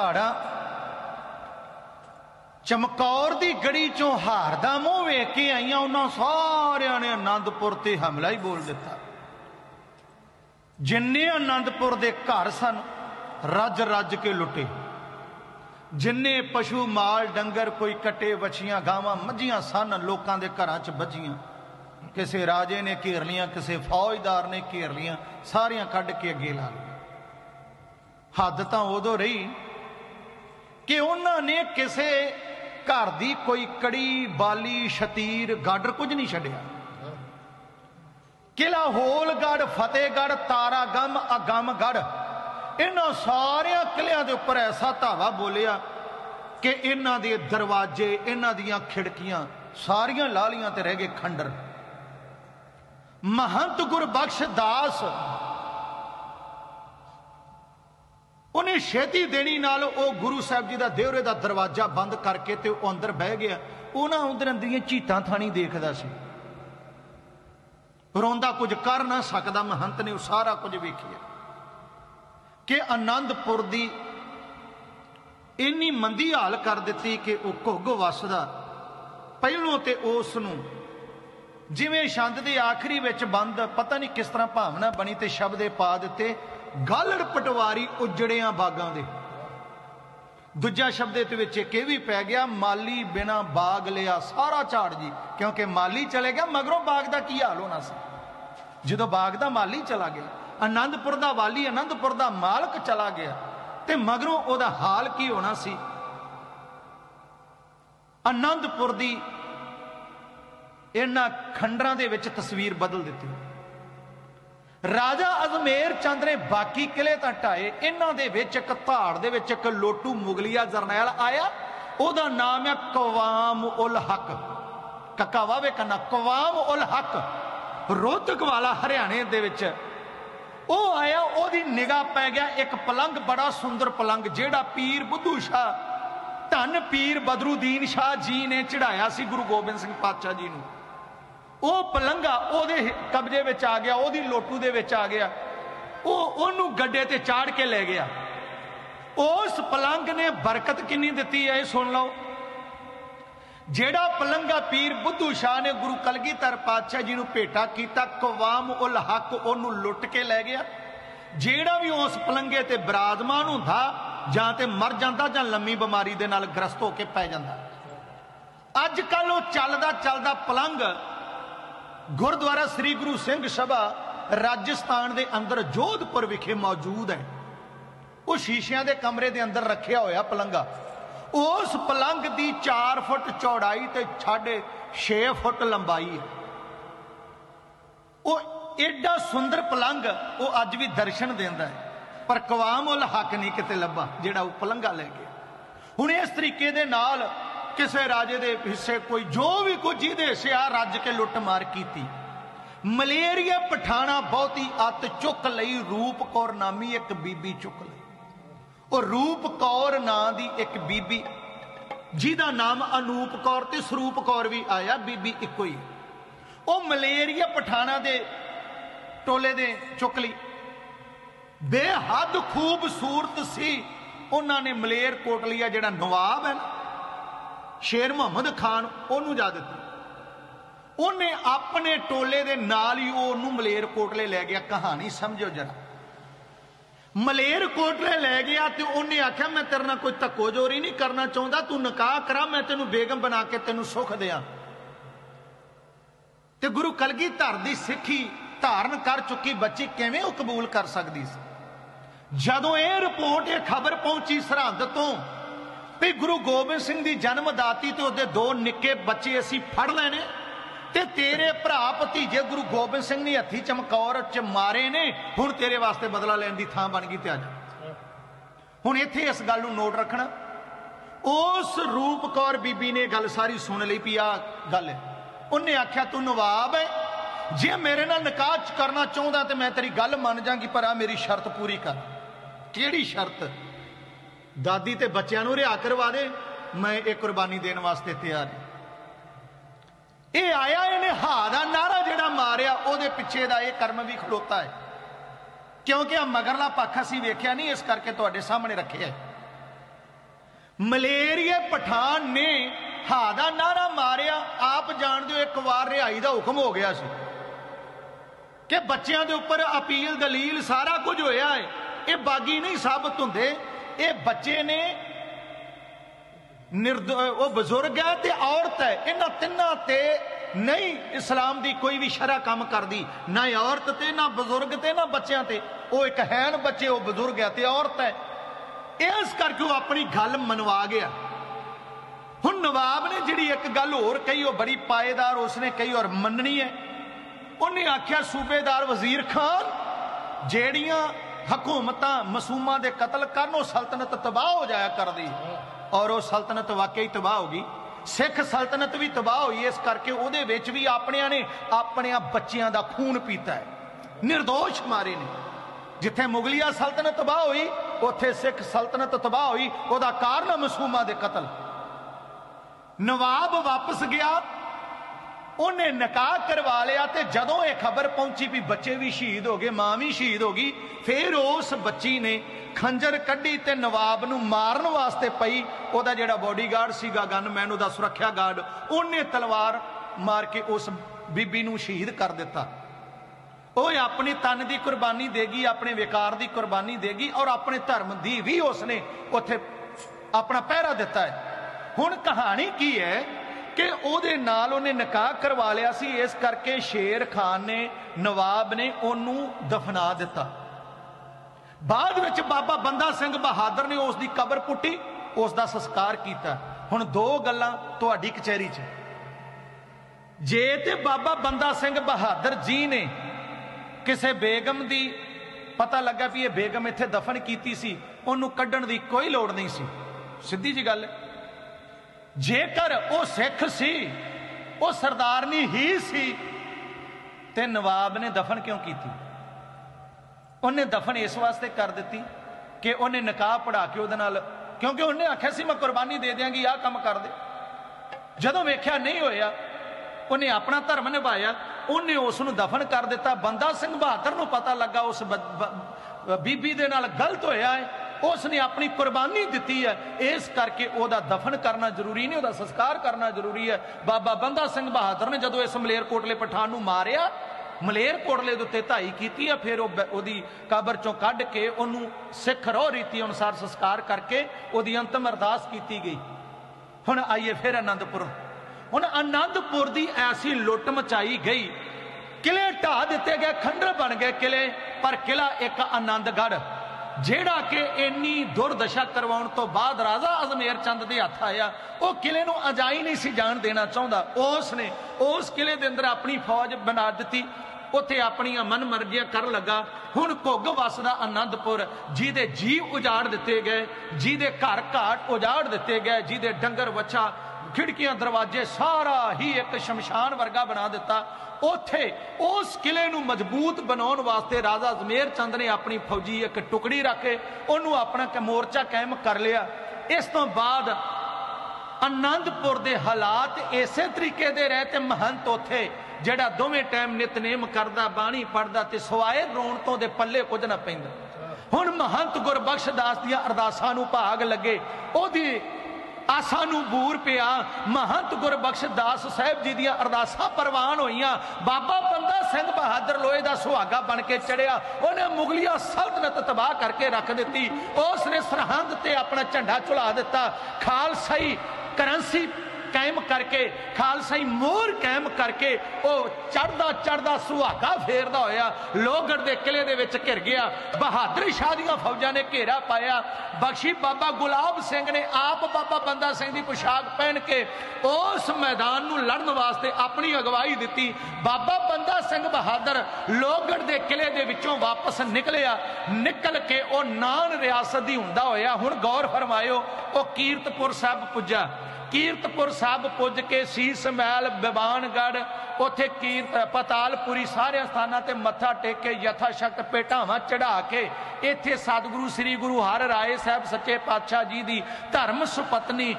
ਜਿੰਨੀਆਂ ਚਮਕੌਰ ਦੀ ਗੜੀ ਚੋਂ ਹਾਰ ਦਾ ਮੂੰਹ ਵੇਖ ਕੇ ਆਈਆਂ ਉਹਨਾਂ ਸਾਰਿਆਂ ਨੇ ਆਨੰਦਪੁਰ ਤੇ ਹਮਲਾ ਹੀ ਬੋਲ ਦਿੱਤਾ। ਜਿੰਨੇ ਆਨੰਦਪੁਰ ਦੇ ਘਰ ਸਨ ਰੱਜ ਰੱਜ ਕੇ ਲੁੱਟੇ। ਜਿੰਨੇ ਪਸ਼ੂ ਮਾਲ, ਡੰਗਰ, ਕੋਈ ਕੱਟੇ ਵਛੀਆਂ, ਗਾਵਾਂ, ਮੱਝੀਆਂ ਸਨ, ਲੋਕਾਂ ਦੇ ਘਰਾਂ 'ਚ ਵੱਜੀਆਂ। ਕਿਸੇ ਰਾਜੇ ਨੇ ਘੇਰ ਲੀਆਂ, ਕਿਸੇ ਫੌਜਦਾਰ ਨੇ ਘੇਰ ਲੀਆਂ, ਸਾਰੀਆਂ ਕੱਢ ਕੇ ਅੱਗੇ ਲਾ ਲਈਆਂ। ਹੱਦ ਤਾਂ ਉਦੋਂ ਰਹੀ ਕਿ ਉਹਨਾਂ ਨੇ ਕਿਸੇ ਘਰ ਦੀ ਕੋਈ ਕੜੀ, ਬਾਲੀ, ਸ਼ਤੀਰ, ਗਾਡਰ ਕੁਝ ਨਹੀਂ ਛੱਡਿਆ। ਕਿਲਾ ਹੋਲਗੜ ਫਤਿਹਗੜ ਤਾਰਾਗਮ ਅਗਮਗੜ ਇਹਨਾਂ ਸਾਰਿਆਂ ਕਿਲਿਆਂ ਦੇ ਉੱਪਰ ਐਸਾ ਧਾਵਾ ਬੋਲਿਆ ਕਿ ਇਹਨਾਂ ਦੇ ਦਰਵਾਜ਼ੇ, ਇਹਨਾਂ ਦੀਆਂ ਖਿੜਕੀਆਂ ਸਾਰੀਆਂ ਲਾਲੀਆਂ ਤੇ ਰਹਿ ਗਏ ਖੰਡਰ। ਮਹੰਤ ਗੁਰਬਖਸ਼ ਦਾਸ ਉਹਨੇ ਛੇਤੀ ਦੇਣੀ, ਨਾਲ ਉਹ ਗੁਰੂ ਸਾਹਿਬ ਜੀ ਦਾ ਦੇਵਰੇ ਦਾ ਦਰਵਾਜ਼ਾ ਬੰਦ ਕਰਕੇ ਤੇ ਉਹ ਅੰਦਰ ਬਹਿ ਗਿਆ। ਉਹਨਾਂ ਅੰਦਰ ਅੰਦਰੀਆਂ ਝੀਟਾਂ ਥਾਣੀ ਦੇਖਦਾ ਸੀ। ਰੋਂਦਾ ਕੁਝ ਕਰ ਨਾ ਸਕਦਾ, ਮਹੰਤ ਨੇ ਉਹ ਸਾਰਾ ਕੁਝ ਵੇਖਿਆ। ਕਿ ਆਨੰਦਪੁਰ ਦੀ ਇੰਨੀ ਮੰਦੀ ਹਾਲ ਕਰ ਦਿੱਤੀ ਕਿ ਉਹ ਘੁੱਗ ਵਸਦਾ। ਪਹਿਲੋਂ ਤੇ ਉਸ ਨੂੰ ਜਿਵੇਂ ਛੰਦ ਦੇ ਆਖਰੀ ਵਿੱਚ ਬੰਦ, ਪਤਾ ਨਹੀਂ ਕਿਸ ਤਰ੍ਹਾਂ ਭਾਵਨਾ ਬਣੀ ਤੇ ਸ਼ਬਦੇ ਪਾ ਦਿੱਤੇ ਗਾਲੜ ਪਟਵਾਰੀ ਉਜੜਿਆਂ ਬਾਗਾਂ ਦੇ। ਦੂਜਾ ਸ਼ਬਦ ਦੇ ਵਿੱਚ ਇੱਕ ਇਹ ਵੀ ਪੈ ਗਿਆ, ਮਾਲੀ ਬਿਨਾ ਬਾਗ ਲਿਆ ਸਾਰਾ ਝਾੜ ਜੀ। ਕਿਉਂਕਿ ਮਾਲੀ ਚਲੇ ਗਿਆ, ਮਗਰੋਂ ਬਾਗ ਦਾ ਕੀ ਹਾਲ ਹੋਣਾ ਸੀ? ਜਦੋਂ ਬਾਗ ਦਾ ਮਾਲੀ ਚਲਾ ਗਿਆ, ਆਨੰਦਪੁਰ ਦਾ ਵਾਲੀ ਆਨੰਦਪੁਰ ਦਾ ਮਾਲਕ ਚਲਾ ਗਿਆ, ਤੇ ਮਗਰੋਂ ਉਹਦਾ ਹਾਲ ਕੀ ਹੋਣਾ ਸੀ? ਆਨੰਦਪੁਰ ਦੀ ਇਹਨਾਂ ਖੰਡਰਾਂ ਦੇ ਵਿੱਚ ਤਸਵੀਰ ਬਦਲ ਦਿੱਤੀ। ਰਾਜਾ ਅਜ਼ਮੇਰ ਚੰਦ ਨੇ ਬਾਕੀ ਕਿਲੇ ਤਾਂ ਢਾਏ, ਇਹਨਾਂ ਦੇ ਵਿੱਚ ਇੱਕ ਧਾੜ ਦੇ ਵਿੱਚ ਇੱਕ ਲੋਟੂ ਮੁਗਲੀਆ ਜਰਨੈਲ ਆਇਆ, ਉਹਦਾ ਨਾਮ ਹੈ ਕਵਾਮ ਉਲ ਹਕ। ਕੱਕਾ ਵਾਵੇ ਕੰਨਾ, ਕਵਾਮ ਉਲ ਹਕ। ਰੋਤਕ ਵਾਲਾ ਹਰਿਆਣੇ ਦੇ ਵਿੱਚ ਉਹ ਆਇਆ, ਉਹਦੀ ਨਿਗਾਹ ਪੈ ਗਿਆ, ਇੱਕ ਪਲੰਗ, ਬੜਾ ਸੁੰਦਰ ਪਲੰਗ, ਜਿਹੜਾ ਪੀਰ ਬੁੱਧੂ ਸ਼ਾਹ, ਧੰਨ ਪੀਰ ਬਦਰੂਦੀਨ ਸ਼ਾਹ ਜੀ ਨੇ ਚੜਾਇਆ ਸੀ, ਗੁਰੂ ਗੋਬਿੰਦ ਸਿੰਘ ਪਾਤਸ਼ਾਹ ਜੀ ਨੂੰ। ਉਹ ਪਲੰਗਾ ਉਹਦੇ ਕਬਜ਼ੇ ਵਿੱਚ ਆ ਗਿਆ, ਉਹਦੀ ਲੋਟੂ ਦੇ ਵਿੱਚ ਆ ਗਿਆ। ਉਹ ਉਹਨੂੰ ਗੱਡੇ ਤੇ ਚਾੜ ਕੇ ਲੈ ਗਿਆ। ਉਸ ਪਲੰਗ ਨੇ ਬਰਕਤ ਕਿੰਨੀ ਦਿੱਤੀ ਹੈ, ਇਹ ਸੁਣ ਲਓ। ਜਿਹੜਾ ਪਲੰਗਾ ਪੀਰ ਬੁੱਧੂ ਸ਼ਾਹ ਨੇ ਗੁਰੂ ਕਲਗੀਧਰ ਪਾਤਸ਼ਾਹ ਜੀ ਨੂੰ ਭੇਟਾ ਕੀਤਾ, ਕਵਾਮ ਉਲ ਹੱਕ ਉਹਨੂੰ ਲੁੱਟ ਕੇ ਲੈ ਗਿਆ। ਜਿਹੜਾ ਵੀ ਉਸ ਪਲੰਗੇ ਤੇ ਬਰਾਦਮਾਨ ਹੁੰਦਾ, ਜਾਂ ਤੇ ਮਰ ਜਾਂਦਾ, ਜਾਂ ਲੰਮੀ ਬਿਮਾਰੀ ਦੇ ਨਾਲ ਗ੍ਰਸਤ ਹੋ ਕੇ ਪੈ ਜਾਂਦਾ। ਅੱਜ ਕੱਲ ਉਹ ਚੱਲਦਾ ਚੱਲਦਾ ਪਲੰਗ ਗੁਰਦੁਆਰਾ ਸ੍ਰੀ ਗੁਰੂ ਸਿੰਘ ਸਭਾ ਰਾਜਸਥਾਨ ਦੇ ਅੰਦਰ ਜੋਧਪੁਰ ਵਿਖੇ ਮੌਜੂਦ ਹੈ। ਉਹ ਸ਼ੀਸ਼ਿਆਂ ਦੇ ਕਮਰੇ ਦੇ ਅੰਦਰ ਰੱਖਿਆ ਹੋਇਆ ਪਲੰਗਾ ਉਸ ਪਲੰਗ ਦੀ 4 ਫੁੱਟ ਚੌੜਾਈ ਤੇ 6 ਫੁੱਟ ਲੰਬਾਈ ਹੈ। ਉਹ ਐਡਾ ਸੁੰਦਰ ਪਲੰਗ ਉਹ ਅੱਜ ਵੀ ਦਰਸ਼ਨ ਦਿੰਦਾ ਹੈ। ਪਰ ਕਵਾਮ ਉਲ ਹਕ ਨਹੀਂ ਕਿਤੇ ਲੱਭਾ, ਜਿਹੜਾ ਉਹ ਪਲੰਗਾ ਲੈ ਗਿਆ। ਹੁਣ ਇਸ ਤਰੀਕੇ ਦੇ ਨਾਲ ਕਿਸੇ ਰਾਜੇ ਦੇ ਹਿੱਸੇ ਕੋਈ, ਜੋ ਵੀ ਕੁਝ ਜਿਹਦੇ ਹਿੱਸੇ ਆ, ਰੱਜ ਕੇ ਲੁੱਟ ਮਾਰ ਕੀਤੀ। ਮਲੇਰੀਆ ਪਠਾਣਾ ਬਹੁਤੀ ਅੱਤ ਚੁੱਕ ਲਈ, ਰੂਪ ਕੌਰ ਨਾਮੀ ਇੱਕ ਬੀਬੀ ਚੁੱਕ ਲਈ। ਉਹ ਰੂਪ ਕੌਰ ਨਾਂ ਦੀ ਇੱਕ ਬੀਬੀ, ਜਿਹਦਾ ਨਾਮ ਅਨੂਪ ਕੌਰ ਤੇ ਸਰੂਪ ਕੌਰ ਵੀ ਆਇਆ, ਬੀਬੀ ਇੱਕੋ ਹੀ ਉਹ ਮਲੇਰੀਆ ਪਠਾਣਾ ਦੇ ਟੋਲੇ ਦੇ ਚੁੱਕ ਲਈ। ਬੇਹੱਦ ਖੂਬਸੂਰਤ ਸੀ। ਉਹਨਾਂ ਨੇ ਮਲੇਰ ਕੋਟਲੀਆ, ਜਿਹੜਾ ਨਵਾਬ ਹੈ ਨਾ ਸ਼ੇਰ ਮੁਹੰਮਦ ਖਾਨ ਉਹਨੂੰ ਜਾ ਦਿੱਤੀ। ਉਹਨੇ ਆਪਣੇ ਟੋਲੇ ਦੇ ਨਾਲ ਹੀ ਉਹਨੂੰ ਮਲੇਰ ਕੋਟਲੇ ਲੈ ਗਿਆ। ਕਹਾਣੀ ਸਮਝੋ ਜਰਾ। ਮਲੇਰ ਕੋਟਲੇ ਲੈ ਗਿਆ ਤੇ ਉਹਨੇ ਆਖਿਆ, ਮੈਂ ਤੇਰੇ ਨਾਲ ਕੋਈ ਧੱਕੋ ਜੋਰੀ ਨਹੀਂ ਕਰਨਾ ਚਾਹੁੰਦਾ। ਤੂੰ ਨਿਕਾਹ ਕਰਾ, ਮੈਂ ਤੈਨੂੰ ਬੇਗਮ ਬਣਾ ਕੇ ਤੈਨੂੰ ਸੁਖ ਦਿਆਂ। ਤੇ ਗੁਰੂ ਕਲਗੀਧਰ ਦੀ ਸਿੱਖੀ ਧਾਰਨ ਕਰ ਚੁੱਕੀ ਬੱਚੀ ਕਿਵੇਂ ਉਹ ਕਬੂਲ ਕਰ ਸਕਦੀ ਸੀ? ਜਦੋਂ ਇਹ ਰਿਪੋਰਟ, ਇਹ ਖਬਰ ਪਹੁੰਚੀ ਸਰਹੰਦ ਤੋਂ ਵੀ ਗੁਰੂ ਗੋਬਿੰਦ ਸਿੰਘ ਦੀ ਜਨਮ ਦਾਤੀ ਤੇ ਉਹਦੇ ਦੋ ਨਿੱਕੇ ਬੱਚੇ ਅਸੀਂ ਫੜ ਲੈਣੇ ਤੇ ਤੇਰੇ ਭਰਾ ਭਤੀਜੇ ਗੁਰੂ ਗੋਬਿੰਦ ਸਿੰਘ ਨੇ ਹੱਥੀ ਚਮਕੌਰ ਚ ਮਾਰੇ ਨੇ, ਹੁਣ ਤੇਰੇ ਵਾਸਤੇ ਬਦਲਾ ਲੈਣ ਦੀ ਥਾਂ ਬਣ ਗਈ ਤੇ ਅੱਜ ਹੁਣ ਇੱਥੇ ਇਸ ਗੱਲ ਨੂੰ ਨੋਟ ਰੱਖਣਾ। ਉਸ ਰੂਪ ਕੌਰ ਬੀਬੀ ਨੇ ਗੱਲ ਸਾਰੀ ਸੁਣ ਲਈ ਵੀ ਆ ਗੱਲ ਉਹਨੇ ਆਖਿਆ, ਤੂੰ ਨਵਾਬ ਹੈ। ਜੇ ਮੇਰੇ ਨਾਲ ਨਿਕਾਹ ਕਰਨਾ ਚਾਹੁੰਦਾ ਤੇ ਮੈਂ ਤੇਰੀ ਗੱਲ ਮੰਨ ਜਾਗੀ, ਪਰ ਆ ਮੇਰੀ ਸ਼ਰਤ ਪੂਰੀ ਕਰ। ਕਿਹੜੀ ਸ਼ਰਤ? ਦਾਦੀ ਤੇ ਬੱਚਿਆਂ ਨੂੰ ਰਿਹਾ ਕਰਵਾ ਦੇ, ਮੈਂ ਇਹ ਕੁਰਬਾਨੀ ਦੇਣ ਵਾਸਤੇ ਤਿਆਰ ਹਾਂ। ਇਹ ਆਇਆ, ਇਹਨੇ ਹਾ ਦਾ ਨਾਰਾ ਜਿਹੜਾ ਮਾਰਿਆ, ਉਹਦੇ ਪਿੱਛੇ ਦਾ ਇਹ ਕਰਮ ਵੀ ਖਲੋਤਾ ਹੈ। ਕਿਉਂਕਿ ਆ ਮਗਰਲਾ ਪੱਖ ਅਸੀਂ ਵੇਖਿਆ ਨਹੀਂ, ਇਸ ਕਰਕੇ ਤੁਹਾਡੇ ਸਾਹਮਣੇ ਰੱਖਿਆ ਮਲੇਰੀਏ ਪਠਾਨ ਨੇ ਹਾ ਦਾ ਨਾਰਾ ਮਾਰਿਆ, ਆਪ ਜਾਣਦੇ ਹੋ ਇੱਕ ਵਾਰ ਰਿਹਾਈ ਦਾ ਹੁਕਮ ਹੋ ਗਿਆ ਸੀ। ਕਿ ਬੱਚਿਆਂ ਦੇ ਉੱਪਰ ਅਪੀਲ, ਦਲੀਲ ਸਾਰਾ ਕੁਝ ਹੋਇਆ ਹੈ। ਇਹ ਬਾਗੀ ਨਹੀਂ ਸਾਬਤ ਹੁੰਦੇ ਇਹ ਬੱਚੇ ਨੇ ਨਿਰਦ ਉਹ ਬਜ਼ੁਰਗ ਹੈ ਤੇ ਔਰਤ ਹੈ ਇਹਨਾਂ ਤਿੰਨਾਂ ਤੇ ਨਹੀਂ ਇਸਲਾਮ ਦੀ ਕੋਈ ਵੀ ਸ਼ਰਾ ਕੰਮ ਕਰਦੀ ਨਾ ਔਰਤ ਤੇ ਨਾ ਬਜ਼ੁਰਗ ਤੇ ਨਾ ਬੱਚਿਆਂ ਤੇ ਉਹ ਇੱਕ ਹੈਨ ਬੱਚੇ ਉਹ ਬਜ਼ੁਰਗ ਹੈ ਤੇ ਔਰਤ ਹੈ ਇਸ ਕਰਕੇ ਉਹ ਆਪਣੀ ਗੱਲ ਮਨਵਾ ਗਿਆ ਹੁਣ ਨਵਾਬ ਨੇ ਜਿਹੜੀ ਇੱਕ ਗੱਲ ਹੋਰ ਕਹੀ ਉਹ ਬੜੀ ਪਾਏਦਾਰ ਉਸਨੇ ਕਹੀ ਔਰ ਮੰਨਣੀ ਹੈ ਉਹਨੇ ਆਖਿਆ ਸੂਬੇਦਾਰ ਵਜ਼ੀਰ ਖਾਨ ਜਿਹੜੀਆਂ ਹਕੂਮਤਾਂ ਮਸੂਮਾਂ ਦੇ ਕਤਲ ਕਰਨ, ਉਹ ਸਲਤਨਤ ਤਬਾਹ ਹੋ ਜਾਇਆ ਕਰਦੀ। ਔਰ ਉਹ ਸਲਤਨਤ ਵਾਕਈ ਤਬਾਹ ਹੋ ਗਈ। ਸਿੱਖ ਸਲਤਨਤ ਵੀ ਤਬਾਹ ਹੋਈ, ਇਸ ਕਰਕੇ ਉਹਦੇ ਵਿੱਚ ਵੀ ਆਪਣਿਆਂ ਨੇ ਆਪਣਿਆਂ ਬੱਚਿਆਂ ਦਾ ਖੂਨ ਪੀਤਾ ਹੈ। નિર્ਦੋਸ਼ ਮਾਰੇ ਨੇ। ਜਿੱਥੇ ਮੁਗਲਿਆ ਸਲਤਨਤ ਤਬਾਹ ਹੋਈ, ਉੱਥੇ ਸਿੱਖ ਸਲਤਨਤ ਤਬਾਹ ਹੋਈ, ਉਹਦਾ ਕਾਰਨ ਮਸੂਮਾਂ ਦੇ ਕਤਲ। ਨਵਾਬ ਵਾਪਸ ਗਿਆ ਉਹਨੇ ਨਿਕਾਹ ਕਰਵਾ ਲਿਆ ਤੇ ਜਦੋਂ ਇਹ ਖਬਰ ਪਹੁੰਚੀ ਵੀ ਬੱਚੇ ਵੀ ਸ਼ਹੀਦ ਹੋ ਗਏ, ਮਾਂ ਵੀ ਸ਼ਹੀਦ ਹੋ ਗਈ, ਫਿਰ ਉਸ ਬੱਚੀ ਨੇ ਖੰਜਰ ਕੱਢੀ ਤੇ ਨਵਾਬ ਨੂੰ ਮਾਰਨ ਵਾਸਤੇ ਪਈ। ਉਹਦਾ ਜਿਹੜਾ ਬੋਡੀਗਾਰਡ ਸੀਗਾ ਗਨਮੈਨ ਉਹਦਾ ਸੁਰੱਖਿਆ ਗਾਰਡ ਉਹਨੇ ਤਲਵਾਰ ਮਾਰ ਕੇ ਉਸ ਬੀਬੀ ਨੂੰ ਸ਼ਹੀਦ ਕਰ ਦਿੱਤਾ। ਉਹ ਆਪਣੀ ਤਨ ਦੀ ਕੁਰਬਾਨੀ ਦੇਗੀ ਆਪਣੇ ਵਿਕਾਰ ਦੀ ਕੁਰਬਾਨੀ ਦੇਗੀ ਔਰ ਆਪਣੇ ਧਰਮ ਦੀ ਵੀ ਉਸਨੇ ਉੱਥੇ ਆਪਣਾ ਪਹਿਰਾ ਦਿੱਤਾ ਹੈ। ਹੁਣ ਕਹਾਣੀ ਕੀ ਹੈ? ਕਿ ਉਹਦੇ ਨਾਲ ਉਹਨੇ ਨਿਕਾਹ ਕਰਵਾ ਲਿਆ ਸੀ, ਇਸ ਕਰਕੇ ਸ਼ੇਰ ਖਾਨ ਨੇ, ਨਵਾਬ ਨੇ ਉਹਨੂੰ ਦਫਨਾ ਦਿੱਤਾ। ਬਾਅਦ ਵਿੱਚ ਬਾਬਾ ਬੰਦਾ ਸਿੰਘ ਬਹਾਦਰ ਨੇ ਉਸ ਦੀ ਕਬਰ ਪੁੱਟੀ ਉਸ ਦਾ ਸੰਸਕਾਰ ਕੀਤਾ। ਹੁਣ ਦੋ ਗੱਲਾਂ ਤੁਹਾਡੀ ਕਚਹਿਰੀ 'ਚ। ਜੇ ਤੇ ਬਾਬਾ ਬੰਦਾ ਸਿੰਘ ਬਹਾਦਰ ਜੀ ਨੇ ਕਿਸੇ ਬੇਗਮ ਦੀ ਪਤਾ ਲੱਗਾ ਵੀ ਇਹ ਬੇਗਮ ਇੱਥੇ ਦਫਨ ਕੀਤੀ ਸੀ, ਉਹਨੂੰ ਕੱਢਣ ਦੀ ਕੋਈ ਲੋੜ ਨਹੀਂ ਸੀ। ਸਿੱਧੀ ਜੀ ਗੱਲ ਹੈ। ਜੇਕਰ ਉਹ ਸਿੱਖ ਸੀ, ਉਹ ਸਰਦਾਰਨੀ ਹੀ ਸੀ, ਤੇ ਨਵਾਬ ਨੇ ਦਫਨ ਕਿਉਂ ਕੀਤੀ? ਉਹਨੇ ਦਫਨ ਇਸ ਵਾਸਤੇ ਕਰ ਦਿੱਤੀ ਕਿ ਉਹਨੇ ਨਿਕਾਹ ਪੜਾ ਕੇ ਉਹਦੇ ਨਾਲ, ਕਿਉਂਕਿ ਉਹਨੇ ਆਖਿਆ ਸੀ, ਮੈਂ ਕੁਰਬਾਨੀ ਦੇ ਦਿਆਂਗੀ, ਆਹ ਕੰਮ ਕਰ ਦੇ। ਜਦੋਂ ਵੇਖਿਆ ਨਹੀਂ ਹੋਇਆ, ਉਹਨੇ ਆਪਣਾ ਧਰਮ ਨਿਭਾਇਆ, ਉਹਨੇ ਉਸ ਨੂੰ ਦਫਨ ਕਰ ਦਿੱਤਾ। ਬੰਦਾ ਸਿੰਘ ਬਹਾਦਰ ਨੂੰ ਪਤਾ ਲੱਗਾ, ਉਸ ਬੀਬੀ ਦੇ ਨਾਲ ਗਲਤ ਹੋਇਆ ਹੈ। ਉਸ ਨੇ ਆਪਣੀ ਕੁਰਬਾਨੀ ਦਿੱਤੀ ਹੈ। ਇਸ ਕਰਕੇ ਉਹਦਾ ਦਫਨ ਕਰਨਾ ਜ਼ਰੂਰੀ ਨਹੀਂ, ਉਹਦਾ ਸੰਸਕਾਰ ਕਰਨਾ ਜ਼ਰੂਰੀ ਹੈ। ਬਾਬਾ ਬੰਦਾ ਸਿੰਘ ਬਹਾਦਰ ਨੇ ਜਦੋਂ ਇਸ ਮਲੇਰਕੋਟਲੇ ਪਠਾਨ ਨੂੰ ਮਾਰਿਆ ਮਲੇਰਕੋਟਲੇ ਦੇ ਉੱਤੇ ਧਾਈ ਕੀਤੀ ਹੈ, ਫਿਰ ਉਹ ਉਹਦੀ ਕਬਰ ਚੋਂ ਕੱਢ ਕੇ ਉਹਨੂੰ ਸਿੱਖ ਰੋਹ ਰੀਤੀ ਅਨੁਸਾਰ ਸੰਸਕਾਰ ਕਰਕੇ ਉਹਦੀ ਅੰਤਮ ਅਰਦਾਸ ਕੀਤੀ ਗਈ। ਹੁਣ ਆਈਏ ਫਿਰ ਆਨੰਦਪੁਰ ਹੁਣ ਆਨੰਦਪੁਰ ਦੀ ਐਸੀ ਲੁੱਟ ਮਚਾਈ ਗਈ। ਕਿਲੇ ਢਾ ਦਿੱਤੇ ਗਏ, ਖੰਡਰ ਬਣ ਗਏ ਕਿਲੇ, ਪਰ ਕਿਲਾ ਇੱਕ ਆਨੰਦਗੜ੍ਹ। ਜਿਹੜਾ ਕਿ ਇੰਨੀ ਦੁਰਦਸ਼ਾ ਕਰਵਾਉਣ ਤੋਂ ਬਾਅਦ ਰਾਜਾ ਅਜ਼ਮੇਰ ਚੰਦ ਦੇ ਹੱਥ ਆਇਆ, ਉਹ ਕਿਲੇ ਨੂੰ ਅਜਾਈ ਨਹੀਂ ਸੀ ਜਾਣ ਦੇਣਾ ਚਾਹੁੰਦਾ। ਉਸ ਨੇ ਉਸ ਕਿਲੇ ਦੇ ਅੰਦਰ ਆਪਣੀ ਫੌਜ ਬਣਾ ਦਿੱਤੀ। ਉੱਥੇ ਆਪਣੀਆਂ ਮਨਮਰਜ਼ੀਆਂ ਕਰਨ ਲੱਗਾ। ਹੁਣ ਘੁੱਗ ਵਸਦਾ ਆਨੰਦਪੁਰ, ਜਿਹਦੇ ਜੀਵ ਉਜਾੜ ਦਿੱਤੇ ਗਏ, ਜਿਹਦੇ ਘਰ ਘਾਟ ਉਜਾੜ ਦਿੱਤੇ ਗਏ, ਜਿਹਦੇ ਡੰਗਰ ਵੱਛਾ ਖਿੜਕੀਆਂ, ਦਰਵਾਜ਼ੇ, ਸਾਰਾ ਹੀ ਇੱਕ ਸ਼ਮਸ਼ਾਨ ਵਰਗਾ ਬਣਾ ਦਿੱਤਾ। ਉੱਥੇ ਉਸ ਕਿਲੇ ਨੂੰ ਮਜ਼ਬੂਤ ਬਣਾਉਣ ਵਾਸਤੇ ਰਾਜਾ ਜ਼ਮੇਰ ਚੰਦ ਨੇ ਆਪਣੀ ਫੌਜੀ ਇੱਕ ਟੁਕੜੀ ਰੱਖ ਕੇ ਉਹਨੂੰ ਆਪਣਾ ਕ- ਮੋਰਚਾ ਕਾਇਮ ਕਰ ਲਿਆ। ਇਸ ਤੋਂ ਬਾਅਦ ਆਨੰਦਪੁਰ ਦੇ ਹਾਲਾਤ ਇਸੇ ਤਰੀਕੇ ਦੇ ਰਹੇ ਤੇ ਮਹੰਤ ਉੱਥੇ, ਜਿਹੜਾ ਦੋਵੇਂ ਟਾਈਮ ਨਿਤਨੇਮ ਕਰਦਾ, ਬਾਣੀ ਪੜਦਾ ਤੇ ਸਵਾਏ ਰੋਣ ਤੋਂ ਦੇ ਪੱਲੇ ਕੁਝ ਨਾ ਪੈਂਦਾ। ਹੁਣ ਮਹੰਤ ਗੁਰਬਖਸ਼ ਦਾਸ ਦੀਆਂ ਅਰਦਾਸਾਂ ਨੂੰ ਭਾਗ ਲੱਗੇ। ਉਹਦੀ ਆਸਾਂ ਨੂੰ ਬੂਰ ਪਿਆ। ਮਹੰਤ ਗੁਰਬਖਸ਼ ਦਾਸ ਸਾਹਿਬ ਜੀ ਦੀਆਂ ਅਰਦਾਸਾਂ ਪ੍ਰਵਾਨ ਹੋਈਆਂ। ਬਾਬਾ ਬੰਦਾ ਸਿੰਘ ਬਹਾਦਰ ਲੋਹੇ ਦਾ ਸੁਹਾਗਾ ਬਣ ਕੇ ਚੜਿਆ। ਉਹਨੇ ਮੁਗਲਿਆ ਸਲਤਨਤ ਤਬਾਹ ਕਰਕੇ ਰੱਖ ਦਿੱਤੀ। ਉਸ ਨੇ ਸਰਹੰਦ ਤੇ ਆਪਣਾ ਝੰਡਾ ਝੁਲਾ ਦਿੱਤਾ। ਖਾਲਸਾਈ ਕਰੰਸੀ ਕਾਇਮ ਕਰਕੇ ਖਾਲਸਾਈ ਮੋਹਰ ਕਾਇਮ ਕਰਕੇ, ਉਹ ਚੜਦਾ ਚੜਦਾ ਸੁਹਾਗਾ ਫੇਰਦਾ ਹੋਇਆ ਲੋਹਗੜ ਦੇ ਕਿਲੇ ਦੇ ਵਿੱਚ ਘਿਰ ਗਿਆ। ਬਹਾਦਰ ਸ਼ਾਹ ਦੀਆਂ ਫੌਜਾਂ ਨੇ ਘੇਰਾ ਪਾਇਆ। ਬਖਸ਼ੀ ਬਾਬਾ ਗੁਲਾਬ ਸਿੰਘ ਨੇ ਆਪ ਬਾਬਾ ਬੰਦਾ ਸਿੰਘ ਦੀ ਪੁਸ਼ਾਕ ਪਹਿਨ ਕੇ ਉਸ ਮੈਦਾਨ ਨੂੰ ਲੜਨ ਵਾਸਤੇ ਆਪਣੀ ਅਗਵਾਈ ਦਿੱਤੀ। ਬਾਬਾ ਬੰਦਾ ਸਿੰਘ ਬਹਾਦਰ ਲੋਹਗੜ ਦੇ ਕਿਲੇ ਦੇ ਵਿੱਚੋਂ ਵਾਪਸ ਨਿਕਲਿਆ। ਨਿਕਲ ਕੇ ਉਹ ਨਾਨ ਰਿਆਸਤ ਦੀ ਹੁੰਦਾ ਹੋਇਆ। ਹੁਣ ਗੌਰ ਫਰਮਾਇਓ, ਉਹ ਕੀਰਤਪੁਰ ਸਾਹਿਬ ਪੁੱਜਾ। ਕੀਰਤਪੁਰ ਸਾਹਿਬ ਪੁੱਜ ਕੇ ਸੀਸ ਮਹਿਲ ਬਿਵਾਨਗੜ ਉੱਥੇ ਕੀਰਤ ਪਤਾਲਪੁਰੀ ਸਾਰੇ ਸਥਾਨਾਂ ਤੇ ਮੱਥਾ ਟੇਕ ਕੇ ਯਥਾ ਸ਼ਕਤ ਪੇਟਾਵਾਂ ਚੜਾ ਕੇ ਇੱਥੇ ਸਤਿਗੁਰੂ ਸ੍ਰੀ ਗੁਰੂ ਹਰ ਰਾਏ ਸਾਹਿਬ ਸੱਚੇ ਪਾਤਸ਼ਾਹ ਜੀ ਦੀ ਧਰਮ ਸੁਪਤਨੀ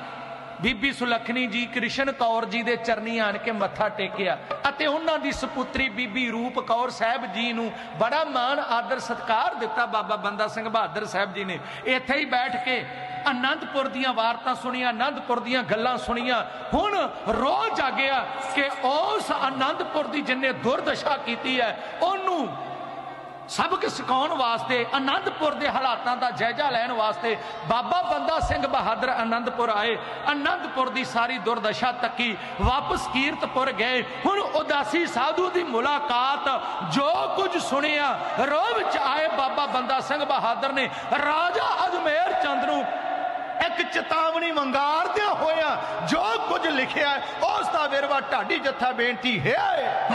ਬੀਬੀ ਸੁਲੱਖਣੀ ਜੀ ਕ੍ਰਿਸ਼ਨ ਕੌਰ ਜੀ ਦੇ ਚਰਨੀ ਆਣ ਕੇ ਮੱਥਾ ਟੇਕਿਆ ਅਤੇ ਉਹਨਾਂ ਦੀ ਸੁਪੁੱਤਰੀ ਬੀਬੀ ਰੂਪ ਕੌਰ ਸਾਹਿਬ ਜੀ ਨੂੰ ਬੜਾ ਮਾਣ, ਆਦਰ, ਸਤਕਾਰ ਦਿੱਤਾ ਬਾਬਾ ਬੰਦਾ ਸਿੰਘ ਬਹਾਦਰ ਸਾਹਿਬ ਜੀ ਨੇ। ਇੱਥੇ ਹੀ ਬੈਠ ਕੇ ਅਨੰਦਪੁਰ ਦੀਆਂ ਵਾਰਤਾਂ ਸੁਣੀਆਂ, ਅਨੰਦਪੁਰ ਦੀਆਂ ਗੱਲਾਂ ਸੁਣੀਆਂ। ਹੁਣ ਰੋਜ਼ ਜਾਗਿਆ ਕਿ ਉਸ ਅਨੰਦਪੁਰ ਦੀ ਜਿੰਨੇ ਦੁਰਦਸ਼ਾ ਕੀਤੀ ਹੈ, ਉਹਨੂੰ ਸਬਕ ਸਿਖਾਉਣ ਵਾਸਤੇ ਆਨੰਦਪੁਰ ਦੇ ਹਾਲਾਤਾਂ ਦਾ ਜਾਇਜ਼ਾ ਲੈਣ ਵਾਸਤੇ ਬਾਬਾ ਬੰਦਾ ਸਿੰਘ ਬਹਾਦਰ ਆਨੰਦਪੁਰ ਆਏ। ਆਨੰਦਪੁਰ ਦੀ ਸਾਰੀ ਦੁਰਦਸ਼ਾ ਤੱਕੀ ਵਾਪਸ ਕੀਰਤਪੁਰ ਗਏ। ਹੁਣ ਉਦਾਸੀ ਸਾਧੂ ਦੀ ਮੁਲਾਕਾਤ ਜੋ ਕੁਝ ਸੁਣਿਆ ਰੋਹ ਵਿੱਚ ਆਏ ਬਾਬਾ ਬੰਦਾ ਸਿੰਘ ਬਹਾਦਰ ਨੇ। ਰਾਜਾ ਅਜਮੇਰ ਚੰਦ ਨੂੰ ਇੱਕ ਚੇਤਾਵਨੀ ਵੰਗਾਰਦਿਆਂ ਹੋਇਆ ਜੋ ਕੁਝ ਲਿਖਿਆ ਹੈ, ਉਸ ਦਾ ਵੇਰਵਾ ਢਾਡੀ ਜੱਥਾ ਬੇਨਤੀ ਹੈ।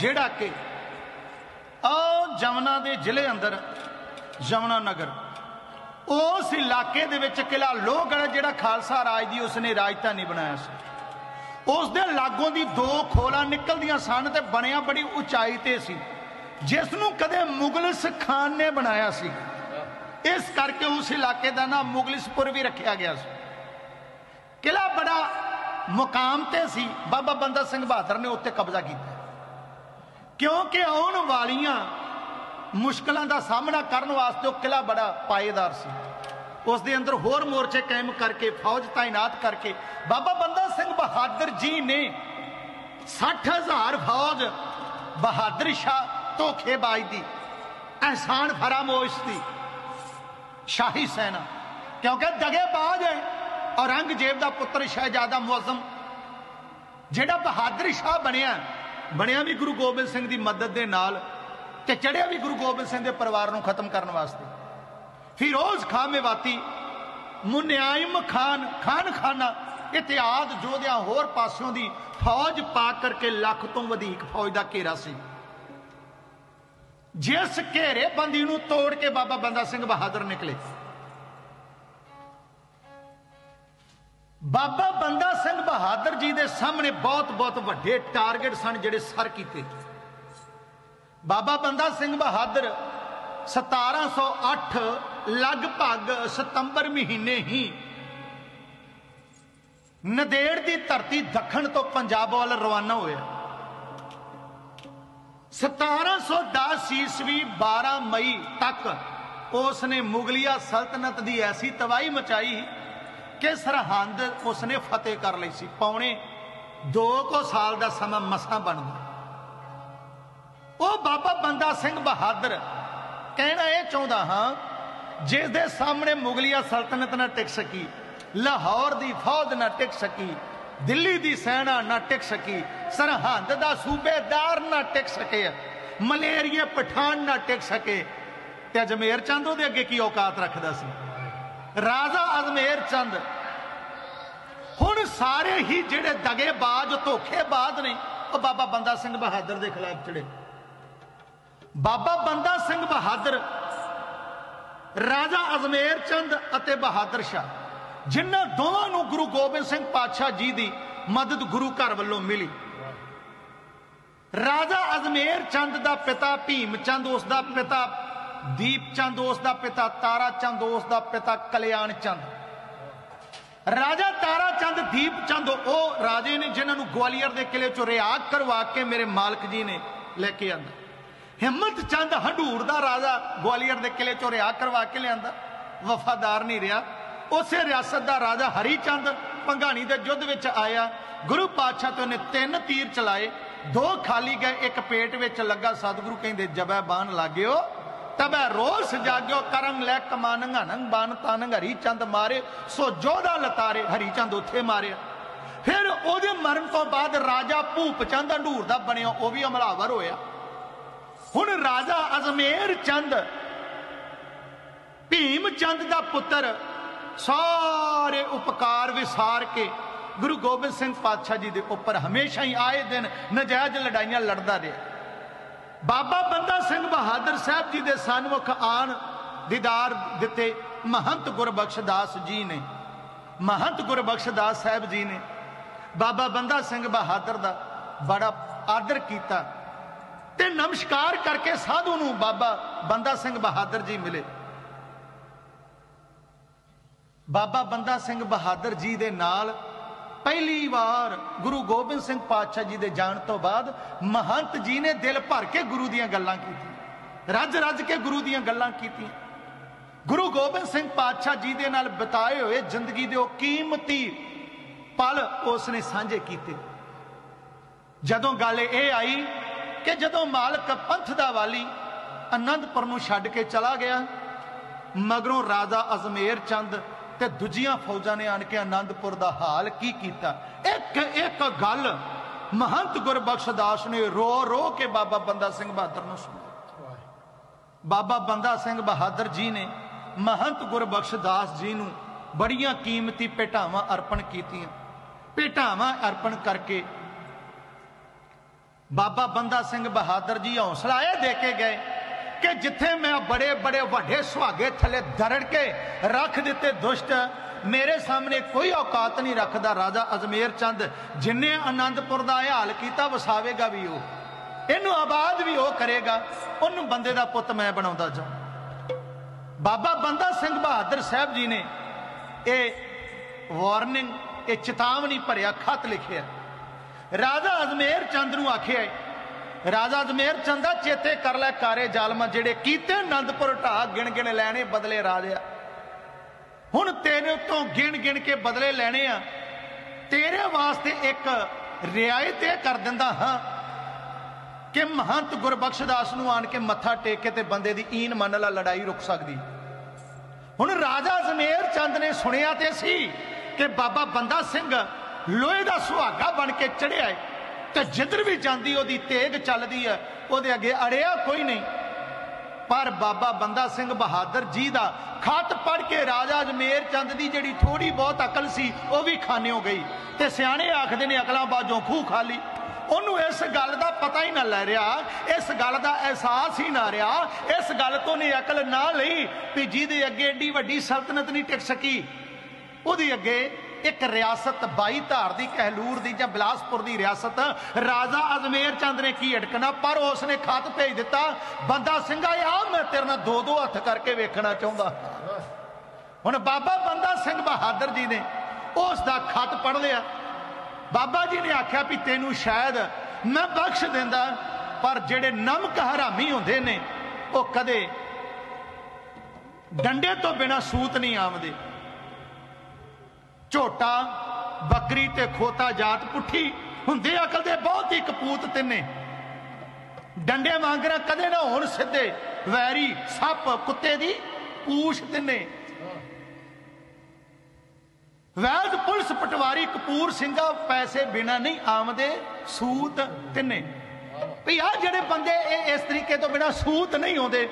ਜਿਹੜਾ ਕਿ ਆ ਜਮਨਾ ਦੇ ਜ਼ਿਲ੍ਹੇ ਅੰਦਰ, ਜਮਨਾ ਨਗਰ, ਉਸ ਇਲਾਕੇ ਦੇ ਵਿੱਚ ਕਿਲਾ ਲੋਹਗੜ ਜਿਹੜਾ ਖਾਲਸਾ ਰਾਜ ਦੀ ਉਸਨੇ ਰਾਜਧਾਨੀ ਬਣਾਇਆ ਸੀ। ਉਸ ਦੇ ਲਾਗੋਂ ਦੀ ਦੋ ਖੋਲਾਂ ਨਿਕਲਦੀਆਂ ਸਨ ਤੇ ਬਣਿਆ ਬੜੀ ਉਚਾਈ ਤੇ ਸੀ ਜਿਸ ਨੂੰ ਕਦੇ ਮੁਗਲਸ ਖਾਨ ਨੇ ਬਣਾਇਆ ਸੀ। ਇਸ ਕਰਕੇ ਉਸ ਇਲਾਕੇ ਦਾ ਨਾਮ ਮੁਗਲਿਸਪੁਰ ਵੀ ਰੱਖਿਆ ਗਿਆ ਸੀ। ਕਿਲਾ ਬੜਾ ਮੁਕਾਮ ਤੇ ਸੀ। ਬਾਬਾ ਬੰਦਾ ਸਿੰਘ ਬਹਾਦਰ ਨੇ ਉੱਤੇ ਕਬਜ਼ਾ ਕੀਤਾ। ਕਿਉਂਕਿ ਆਉਣ ਵਾਲੀਆਂ ਮੁਸ਼ਕਲਾਂ ਦਾ ਸਾਹਮਣਾ ਕਰਨ ਵਾਸਤੇ ਉਹ ਕਿਲਾ ਬੜਾ ਪਾਏਦਾਰ ਸੀ। ਉਸ ਦੇ ਅੰਦਰ ਹੋਰ ਮੋਰਚੇ ਕਾਇਮ ਕਰਕੇ, ਫੌਜ ਤਾਇਨਾਤ ਕਰਕੇ, ਬਾਬਾ ਬੰਦਾ ਸਿੰਘ ਬਹਾਦਰ ਜੀ ਨੇ 60000 ਫੌਜ ਬਹਾਦਰ ਸ਼ਾਹ ਧੋਖੇਬਾਜ਼ ਦੀ, ਅਹਿਸਾਨ ਫਰਾਮੋਸ਼ ਦੀ, ਸ਼ਾਹੀ ਸੈਨਾ, ਕਿਉਂਕਿ ਦਗੇਬਾਜ਼ ਹੈ ਔਰੰਗਜ਼ੇਬ ਦਾ ਪੁੱਤਰ ਸ਼ਹਿਜ਼ਾਦਾ ਮੁਅਜ਼ਮ, ਜਿਹੜਾ ਬਹਾਦਰ ਸ਼ਾਹ ਬਣਿਆ। ਬਣਿਆ ਵੀ ਗੁਰੂ ਗੋਬਿੰਦ ਸਿੰਘ ਦੀ ਮਦਦ ਦੇ ਨਾਲ ਤੇ ਚੜਿਆ ਵੀ ਗੁਰੂ ਗੋਬਿੰਦ ਸਿੰਘ ਦੇ ਪਰਿਵਾਰ ਨੂੰ ਖਤਮ ਕਰਨ ਵਾਸਤੇ। ਫਿਰੋਜ਼ ਖਾਨ ਮੇਵਾਤੀ ਮੁਨਿਆਇਮ ਖਾਨ ਖਾਨ ਖਾਨਾ ਇਤਿਆਦ ਜੋਧਿਆਂ ਹੋਰ ਪਾਸਿਓਂ ਦੀ ਫੌਜ ਪਾ ਕਰਕੇ ਲੱਖ ਤੋਂ ਵਧੇਕ ਫੌਜ ਦਾ ਘੇਰਾ ਸੀ। ਜਿਸ ਘੇਰੇ ਬੰਦੀ ਨੂੰ ਤੋੜ ਕੇ ਬਾਬਾ ਬੰਦਾ ਸਿੰਘ ਬਹਾਦਰ ਨਿਕਲੇ। ਬਾਬਾ ਬੰਦਾ ਸਿੰਘ ਬਹਾਦਰ ਜੀ ਦੇ ਸਾਹਮਣੇ ਬਹੁਤ ਬਹੁਤ ਵੱਡੇ ਟਾਰਗੇਟ ਸਨ ਜਿਹੜੇ ਸਰ ਕੀਤੇ। ਬਾਬਾ ਬੰਦਾ ਸਿੰਘ ਬਹਾਦਰ 1708 ਲਗਭਗ ਸਤੰਬਰ ਮਹੀਨੇ ਹੀ ਨਦੇੜ ਦੀ ਧਰਤੀ ਦੱਖਣ ਤੋਂ ਪੰਜਾਬ ਵੱਲ ਰਵਾਨਾ ਹੋਇਆ। 1710 ਈਸਵੀ 12 ਮਈ ਤੱਕ ਉਸ ਨੇ ਮੁਗਲਿਆ ਸਲਤਨਤ ਦੀ ਐਸੀ ਤਬਾਹੀ ਮਚਾਈ ਕਿ ਸਰਹੰਦ ਉਸਨੇ ਫਤਿਹ ਕਰ ਲਈ ਸੀ। ਪੌਣੇ 2 ਕੋ ਸਾਲ ਦਾ ਸਮਾਂ ਮਸਾਂ ਬਣਦਾ। ਉਹ ਬਾਬਾ ਬੰਦਾ ਸਿੰਘ ਬਹਾਦਰ ਕਹਿਣਾ ਇਹ ਚਾਹੁੰਦਾ ਹਾਂ ਜਿਸ ਦੇ ਸਾਹਮਣੇ ਮੁਗਲਿਆ ਸਲਤਨਤ ਨਾ ਟਿਕ ਸਕੀ, ਲਾਹੌਰ ਦੀ ਫੌਜ ਨਾ ਟਿਕ ਸਕੀ, ਦਿੱਲੀ ਦੀ ਸੈਨਾ ਨਾ ਟਿਕ ਸਕੀ, ਸਰਹੰਦ ਦਾ ਸੂਬੇਦਾਰ ਨਾ ਟਿਕ ਸਕੇ ਮਲੇਰੀਏ ਪਠਾਨ ਨਾ ਟਿਕ ਸਕੇ। ਤੇ ਅਜਮੇਰ ਚੰਦ ਉਹਦੇ ਅੱਗੇ ਕੀ ਔਕਾਤ ਰੱਖਦਾ ਸੀ? ਰਾਜਾ ਅਜਮੇਰ ਚੰਦ। ਹੁਣ ਸਾਰੇ ਹੀ ਜਿਹੜੇ ਦਗੇਬਾਜ਼, ਧੋਖੇਬਾਜ਼ ਨੇ, ਉਹ ਬਾਬਾ ਬੰਦਾ ਸਿੰਘ ਬਹਾਦਰ ਦੇ ਖਿਲਾਫ ਚੜੇ ਬਾਬਾ ਬੰਦਾ ਸਿੰਘ ਬਹਾਦਰ, ਰਾਜਾ ਅਜਮੇਰ ਚੰਦ ਅਤੇ ਬਹਾਦਰ ਸ਼ਾਹ, ਜਿਨ੍ਹਾਂ ਦੋਵਾਂ ਨੂੰ ਗੁਰੂ ਗੋਬਿੰਦ ਸਿੰਘ ਪਾਤਸ਼ਾਹ ਜੀ ਦੀ ਮਦਦ ਗੁਰੂ ਘਰ ਵੱਲੋਂ ਮਿਲੀ। ਰਾਜਾ ਅਜਮੇਰ ਚੰਦ ਦਾ ਪਿਤਾ ਭੀਮ ਚੰਦ, ਉਸ ਦਾ ਪਿਤਾ ਦੀਪ ਚੰਦ ਉਸ ਦਾ ਪਿਤਾ ਤਾਰਾ ਚੰਦ ਉਸ ਦਾ ਪਿਤਾ ਕਲਿਆਣ ਚੰਦ ਰਾਜਾ ਤਾਰਾ ਚੰਦ ਦੀਪ ਚੰਦ ਉਹ ਰਾਜੇ ਨੇ ਜਿਨ੍ਹਾਂ ਨੂੰ ਗਵਾਲੀਅਰ ਦੇ ਕਿਲੇ ਚੋਂ ਰਿਆ ਕਰਵਾ ਕੇ ਮੇਰੇ ਮਾਲਕ ਜੀ ਨੇ ਲੈ ਕੇ ਆਂਦਾ। ਹਿੰਮਤ ਚੰਦ ਹੰਡੂਰ ਦਾ ਰਾਜਾ ਗਵਾਲੀਅਰ ਦੇ ਕਿਲੇ ਚੋਂ ਰਿਆ ਕਰਵਾ ਕੇ ਲਿਆਂਦਾ। ਵਫਾਦਾਰ ਨਹੀਂ ਰਿਹਾ। ਉਸੇ ਰਿਆਸਤ ਦਾ ਰਾਜਾ ਹਰੀ ਚੰਦ ਪੰਘਾਣੀ ਦੇ ਯੁੱਧ ਵਿੱਚ ਆਇਆ। ਗੁਰੂ ਪਾਤਸ਼ਾਹ ਤੇ ਉਹਨੇ ਤਿੰਨ ਤੀਰ ਚਲਾਏ। ਦੋ ਖਾਲੀ ਗਏ, ਇੱਕ ਪੇਟ ਵਿੱਚ ਲੱਗਾ। ਸਤਿਗੁਰੂ ਕਹਿੰਦੇ ਜਬੈ ਬਾਣ ਲਾਗਿਓ। ਤਬੈ ਰੋਸ ਜਾਗਿਓ ਕਰਮ ਲੈ ਕਮਾਨੰਗਾਨੰ ਬਾਣ ਤਾਨੰਗ ਹਰੀ ਚੰਦ ਮਾਰੇ, ਸੋ ਜੋਧਾ ਲਤਾਰੇ ਹਰੀ ਚੰਦ ਉੱਥੇ ਮਾਰਿਆ ਫਿਰ ਉਹਦੇ ਮਰਨ ਤੋਂ ਬਾਅਦ ਰਾਜਾ ਭੂਪ ਚੰਦ ਅੰਡੂਰ ਦਾ ਬਣਿਆ, ਉਹ ਵੀ ਹਮਲਾਵਰ ਹੋਇਆ। ਹੁਣ ਰਾਜਾ ਅਜਮੇਰ ਚੰਦ, ਭੀਮ ਚੰਦ ਦਾ ਪੁੱਤਰ, ਸਾਰੇ ਉਪਕਾਰ ਵਿਸਾਰ ਕੇ ਗੁਰੂ ਗੋਬਿੰਦ ਸਿੰਘ ਪਾਤਸ਼ਾਹ ਜੀ ਦੇ ਉੱਪਰ ਹਮੇਸ਼ਾ ਹੀ ਆਏ ਦਿਨ ਨਜਾਇਜ਼ ਲੜਾਈਆਂ ਲੜਦਾ ਰਿਹਾ। ਬਾਬਾ ਬੰਦਾ ਸਿੰਘ ਬਹਾਦਰ ਸਾਹਿਬ ਜੀ ਦੇ ਸਨਮੁਖ ਆਣ ਦੀਦਾਰ ਦਿੱਤੇ ਮਹੰਤ ਗੁਰਬਖਸ਼ ਦਾਸ ਜੀ ਨੇ। ਮਹੰਤ ਗੁਰਬਖਸ਼ ਦਾਸ ਸਾਹਿਬ ਜੀ ਨੇ ਬਾਬਾ ਬੰਦਾ ਸਿੰਘ ਬਹਾਦਰ ਦਾ ਬੜਾ ਆਦਰ ਕੀਤਾ ਤੇ ਨਮਸਕਾਰ ਕਰਕੇ ਸਾਧੂ ਨੂੰ ਬਾਬਾ ਬੰਦਾ ਸਿੰਘ ਬਹਾਦਰ ਜੀ ਮਿਲੇ। ਬਾਬਾ ਬੰਦਾ ਸਿੰਘ ਬਹਾਦਰ ਜੀ ਦੇ ਨਾਲ ਪਹਿਲੀ ਵਾਰ ਗੁਰੂ ਗੋਬਿੰਦ ਸਿੰਘ ਪਾਤਸ਼ਾਹ ਜੀ ਦੇ ਜਾਣ ਤੋਂ ਬਾਅਦ ਮਹੰਤ ਜੀ ਨੇ ਦਿਲ ਭਰ ਕੇ ਗੁਰੂ ਦੀਆਂ ਗੱਲਾਂ ਕੀਤੀਆਂ। ਰੱਜ ਰੱਜ ਕੇ ਗੁਰੂ ਦੀਆਂ ਗੱਲਾਂ ਕੀਤੀਆਂ। ਗੁਰੂ ਗੋਬਿੰਦ ਸਿੰਘ ਪਾਤਸ਼ਾਹ ਜੀ ਦੇ ਨਾਲ ਬਿਤਾਏ ਹੋਏ ਜ਼ਿੰਦਗੀ ਦੇ ਉਹ ਕੀਮਤੀ ਪਲ ਉਸ ਨੇ ਸਾਂਝੇ ਕੀਤੇ। ਜਦੋਂ ਗੱਲ ਇਹ ਆਈ ਕਿ ਜਦੋਂ ਮਾਲਕ ਪੰਥ ਦਾ ਵਾਲੀ ਆਨੰਦਪੁਰ ਨੂੰ ਛੱਡ ਕੇ ਚਲਾ ਗਿਆ, ਮਗਰੋਂ ਰਾਜਾ ਅਜ਼ਮੇਰ ਚੰਦ ਤੇ ਦੂਜੀਆਂ ਫੌਜਾਂ ਨੇ ਆਣ ਕੇ ਆਨੰਦਪੁਰ ਦਾ ਹਾਲ ਕੀ ਕੀਤਾ? ਇੱਕ ਇੱਕ ਗੱਲ ਮਹੰਤ ਗੁਰਬਖਸ਼ਦਾਸ ਨੇ ਰੋ ਰੋ ਕੇ ਬਾਬਾ ਬੰਦਾ ਸਿੰਘ ਬਹਾਦਰ ਨੂੰ ਸੁਣਾਈ ਬਾਬਾ ਬੰਦਾ ਸਿੰਘ ਬਹਾਦਰ ਜੀ ਨੇ ਮਹੰਤ ਗੁਰਬਖਸ਼ ਦਾਸ ਜੀ ਨੂੰ ਬੜੀਆਂ ਕੀਮਤੀ ਭੇਟਾਵਾਂ ਅਰਪਣ ਕੀਤੀਆਂ। ਭੇਟਾਵਾਂ ਅਰਪਣ ਕਰਕੇ ਬਾਬਾ ਬੰਦਾ ਸਿੰਘ ਬਹਾਦਰ ਜੀ ਹੌਸਲਾ ਇਹ ਦੇ ਕੇ ਗਏ ਕਿ ਜਿੱਥੇ ਮੈਂ ਬੜੇ ਬੜੇ ਵੱਡੇ ਸੁਹਾਗੇ ਥੱਲੇ ਦਰੜ ਕੇ ਰੱਖ ਦਿੱਤੇ ਦੁਸ਼ਟ, ਮੇਰੇ ਸਾਹਮਣੇ ਕੋਈ ਔਕਾਤ ਨਹੀਂ ਰੱਖਦਾ ਰਾਜਾ ਅਜਮੇਰ ਚੰਦ, ਜਿੰਨੇ ਆਨੰਦਪੁਰ ਦਾ ਹਾਲ ਕੀਤਾ ਵਸਾਵੇਗਾ ਵੀ ਉਹ। ਇਹਨੂੰ ਆਬਾਦ ਵੀ ਉਹ ਕਰੇਗਾ, ਉਹਨੂੰ ਬੰਦੇ ਦਾ ਪੁੱਤ ਮੈਂ ਬਣਾਉਂਦਾ ਜਾ ਬਾਬਾ ਬੰਦਾ ਸਿੰਘ ਬਹਾਦਰ ਸਾਹਿਬ ਜੀ ਨੇ ਇਹ ਵਾਰਨਿੰਗ ਇਹ ਚੇਤਾਵਨੀ ਭਰਿਆ ਖਤ ਲਿਖਿਆ। ਰਾਜਾ ਅਜਮੇਰ ਚੰਦ ਨੂੰ ਆਖਿਆ ਰਾਜਾ ਅਜਮੇਰ ਚੰਦ ਦਾ ਚੇਤੇ ਕਰ ਲੈ ਕਾਰੇ ਜ਼ਾਲਮਾਂ, ਜਿਹੜੇ ਕੀਤੇ ਆਨੰਦਪੁਰ ਢਾ ਗਿਣ ਗਿਣ ਲੈਣੇ, ਬਦਲੇ ਰਾਜਿਆ ਹੁਣ ਤੇਰੇ ਉੱਤੋਂ ਗਿਣ ਗਿਣ ਕੇ ਬਦਲੇ ਲੈਣੇ ਆ। ਤੇਰੇ ਵਾਸਤੇ ਇੱਕ ਰਿਆਇਤ ਇਹ ਕਰ ਦਿੰਦਾ ਹਾਂ ਕਿ ਮਹੰਤ ਗੁਰਬਖਸ਼ ਦਾਸ ਨੂੰ ਆਣ ਕੇ ਮੱਥਾ ਟੇਕ ਕੇ ਤੇ ਬੰਦੇ ਦੀ ਈਨ ਮੰਨ ਲਾ, ਲੜਾਈ ਰੁਕ ਸਕਦੀ। ਹੁਣ ਰਾਜਾ ਜ਼ਮੇਰ ਚੰਦ ਨੇ ਸੁਣਿਆ ਤੇ ਸੀ ਕਿ ਬਾਬਾ ਬੰਦਾ ਸਿੰਘ ਲੋਹੇ ਦਾ ਸੁਹਾਗਾ ਬਣ ਕੇ ਚੜਿਆ ਹੈ ਤੇ ਜਿੱਧਰ ਵੀ ਜਾਂਦੀ, ਉਹਦੀ ਤੇਗ ਚੱਲਦੀ ਹੈ। ਉਹਦੇ ਅੱਗੇ ਅੜਿਆ ਕੋਈ ਨਹੀਂ। ਪਰ ਬਾਬਾ ਬੰਦਾ ਸਿੰਘ ਬਹਾਦਰ ਜੀ ਦਾ ਖਤ ਪੜ ਕੇ ਰਾਜਾ ਜਮੇਰ ਚੰਦ ਦੀ ਜਿਹੜੀ ਥੋੜੀ ਬਹੁਤ ਅਕਲ ਸੀ, ਉਹ ਵੀ ਖਾਨਿਓ ਗਈ। ਤੇ ਸਿਆਣੇ ਆਖਦੇ ਨੇ, ਅਕਲਾਂ ਬਾਜੋਂ ਖੂਹ ਖਾਲੀ ਉਹਨੂੰ ਇਸ ਗੱਲ ਦਾ ਪਤਾ ਹੀ ਨਾ ਲੈ ਰਿਹਾ। ਇਸ ਗੱਲ ਦਾ ਅਹਿਸਾਸ ਹੀ ਨਾ ਰਿਹਾ। ਇਸ ਗੱਲ ਤੋਂ ਨੇ ਅਕਲ ਨਾ ਲਈ ਵੀ ਜਿਹਦੇ ਅੱਗੇ ਏਡੀ ਵੱਡੀ ਸਲਤਨਤ ਨਹੀਂ ਟਿਕ ਸਕੀ। ਉਹਦੇ ਅੱਗੇ ਇੱਕ ਰਿਆਸਤ 22 ਧਾਰ ਦੀ, ਕਹਿਲੂਰ ਦੀ ਜਾਂ ਬਿਲਾਸਪੁਰ ਦੀ ਰਿਆਸਤ। ਰਾਜਾ ਅਜਮੇਰ ਚੰਦ ਨੇ ਕੀ ਅਟਕਣਾ, ਪਰ ਉਸ ਨੇ ਖਤ ਭੇਜ ਦਿੱਤਾ, ਬੰਦਾ ਸਿੰਘਾ ਆ, ਮੈਂ ਤੇਰੇ ਨਾਲ ਦੋ ਦੋ ਹੱਥ ਕਰਕੇ ਵੇਖਣਾ ਚਾਹੁੰਦਾ। ਹੁਣ ਬਾਬਾ ਬੰਦਾ ਸਿੰਘ ਬਹਾਦਰ ਜੀ ਨੇ ਉਸ ਦਾ ਖਤ ਪੜ ਲਿਆ। ਬਾਬਾ ਜੀ ਨੇ ਆਖਿਆ ਵੀ ਤੈਨੂੰ ਸ਼ਾਇਦ ਮੈਂ ਬਖਸ਼ ਦਿੰਦਾ, ਪਰ ਜਿਹੜੇ ਨਮਕ ਹਰਾਮੀ ਹੁੰਦੇ ਨੇ, ਉਹ ਕਦੇ ਡੰਡੇ ਤੋਂ ਬਿਨਾ ਸੂਤ ਨਹੀਂ ਆਉਂਦੇ। ਝੋਟਾ, ਬੱਕਰੀ ਤੇ ਖੋਤਾ ਜਾਤ ਪੁੱਠੀ ਹੁੰਦੇ ਅਕਲ ਦੇ ਬਹੁਤ ਹੀ ਕਪੂਤ ਤਿੰਨੇ। ਡੰਡੇ ਵਾਂਗਰਾ ਕਦੇ ਨਾ ਹੋਣ ਸਿੱਧੇ। ਵੈਰੀ ਸੱਪ ਕੁੱਤੇ ਦੀ ਪੂਛ ਤਿੰਨੇ। ਵੈਦ ਪੁਲਿਸ ਪਟਵਾਰੀ ਕਪੂਰ ਸਿੰਘਾ ਪੈਸੇ ਬਿਨਾ ਨਹੀਂ ਆਮਦੇ ਸੂਤ ਤਿੰਨੇ। ਵੀ ਆ ਜਿਹੜੇ ਬੰਦੇ ਇਹ ਇਸ ਤਰੀਕੇ ਤੋਂ ਬਿਨਾ ਸੂਤ ਨਹੀਂ ਆਉਂਦੇ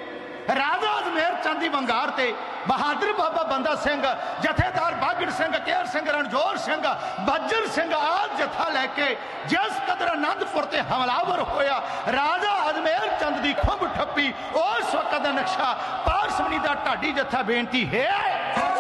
ਰਾਜਾ ਅਜਮੇਰ ਚੰਦ ਦੀ ਵੰਗਾਰ ਤੇ ਬਹਾਦਰ ਬਾਬਾ ਬੰਦਾ ਸਿੰਘ, ਜਥੇਦਾਰ ਬਾਗੜ ਸਿੰਘ ਕੇਰ ਸਿੰਘ ਰਣਜੋਰ ਸਿੰਘ, ਬੱਜਰ ਸਿੰਘ ਆਦ ਜਥਾ ਲੈ ਕੇ ਜਿਸ ਕਦਰ ਆਨੰਦਪੁਰ ਤੇ ਹਮਲਾਵਰ ਹੋਇਆ, ਰਾਜਾ ਅਜਮੇਰ ਚੰਦ ਦੀ ਖੁੰਬ ਠੱਪੀ, ਉਸ ਵਕਤ ਦਾ ਨਕਸ਼ਾ ਪਾਰਸਮਣੀ ਦਾ ਢਾਡੀ ਜਥਾ ਬੇਨਤੀ ਹੈ।